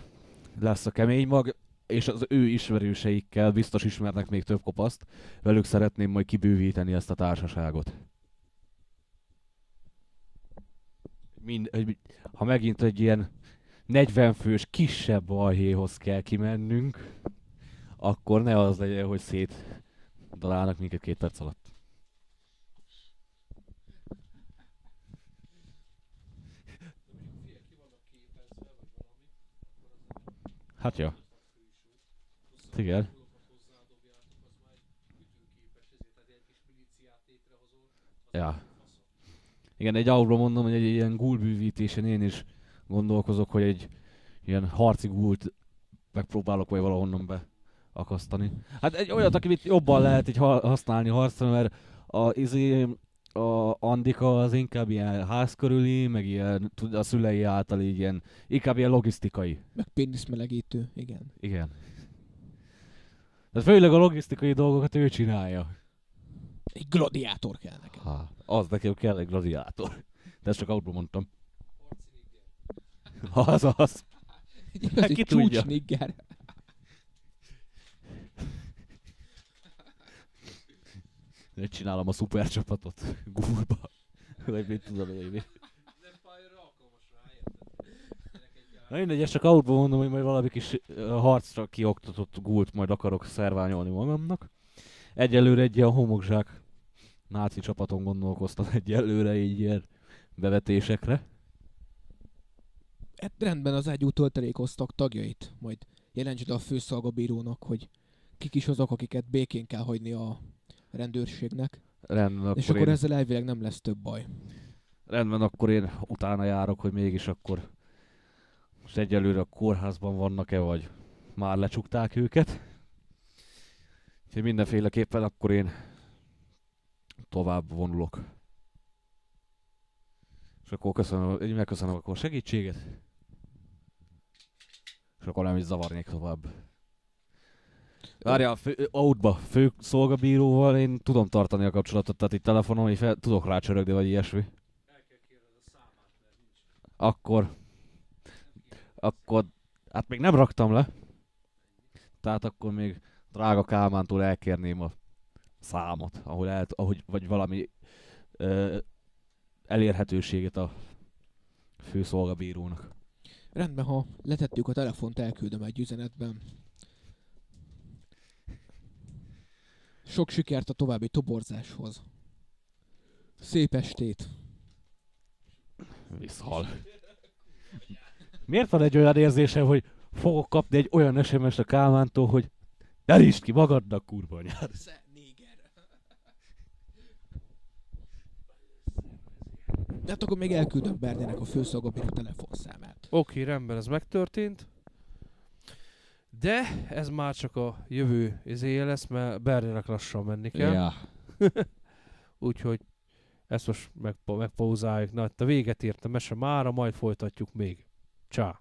lesz a kemény mag, és az ő ismerőseikkel biztos ismernek még több kopaszt. Velük szeretném majd kibővíteni ezt a társaságot. Mind, ha megint egy ilyen 40 fős kisebb balhéhoz kell kimennünk, akkor ne az legyen, hogy szét találnak minket két perc alatt. Hát ja. Igen. Ja. Igen, egy alapról mondom, hogy egy ilyen gúlbűvítésen én is gondolkozok, hogy egy ilyen harci gúlt megpróbálok majd valahonnan be akasztani. Hát egy olyat, akit jobban lehet így ha- használni harcra, mert a, izé, a Andika az inkább ilyen ház körüli, meg ilyen tud- a szülei által így ilyen, inkább ilyen logisztikai. meg péniszmelegítő, igen. Igen. Tehát főleg a logisztikai dolgokat ő csinálja. Egy gladiátor kell nekem. Ha, az nekem kell egy gladiátor. De ezt csak outból mondtam. Az az. Egy Hát igazi ki tudja? Csinálom a szuper csapatot. Gúlba. Vagy mit tudom én. mi. Na mindegy, ezt csak outból mondom, hogy majd valami kis ö, harcra kioktatott gúlt majd akarok szerványolni magamnak. Egyelőre egy ilyen homokzsák náci csapaton gondolkoztam egyelőre így ilyen bevetésekre. Hát rendben az ágyú töltelékoztak tagjait, majd jelentsd a főszolgabírónak, hogy kik is azok, akiket békén kell hagyni a rendőrségnek. Rendben, akkor, és akkor én, ezzel elvileg nem lesz több baj. rendben, akkor én utána járok, hogy mégis akkor most egyelőre a kórházban vannak-e, vagy már lecsukták őket. Úgyhogy mindenféleképpen akkor én tovább vonulok. És akkor köszönöm, megköszönöm akkor segítséget. És akkor nem is zavarnék tovább. Várjál, fő, outba, fő szolgabíróval én tudom tartani a kapcsolatot, tehát itt telefonon így fel, tudok rácsörögni, vagy ilyesmi. Akkor, akkor, hát még nem raktam le. Tehát akkor még drága Kálmántól elkérném a számot, ahol el, ahogy, vagy valami ö, elérhetőséget a főszolgabírónak. Rendben, ha letettük a telefont, elküldöm egy üzenetben. Sok sikert a további toborzáshoz. Szép estét! Visszhal. Miért van egy olyan érzésem, hogy fogok kapni egy olyan SMS-t a Kálmántól, hogy derítsd ki magadnak, kurva anyád. De hát akkor még elküldöm Bernének a főszolgabíró telefonszámát. Oké, rendben, ez megtörtént. De ez már csak a jövő izéje lesz, mert Bernének lassan menni kell. Ja. Úgyhogy ezt most megpa- megpauzáljuk. Na, itt a véget ért a mese mára, majd folytatjuk még. Csá!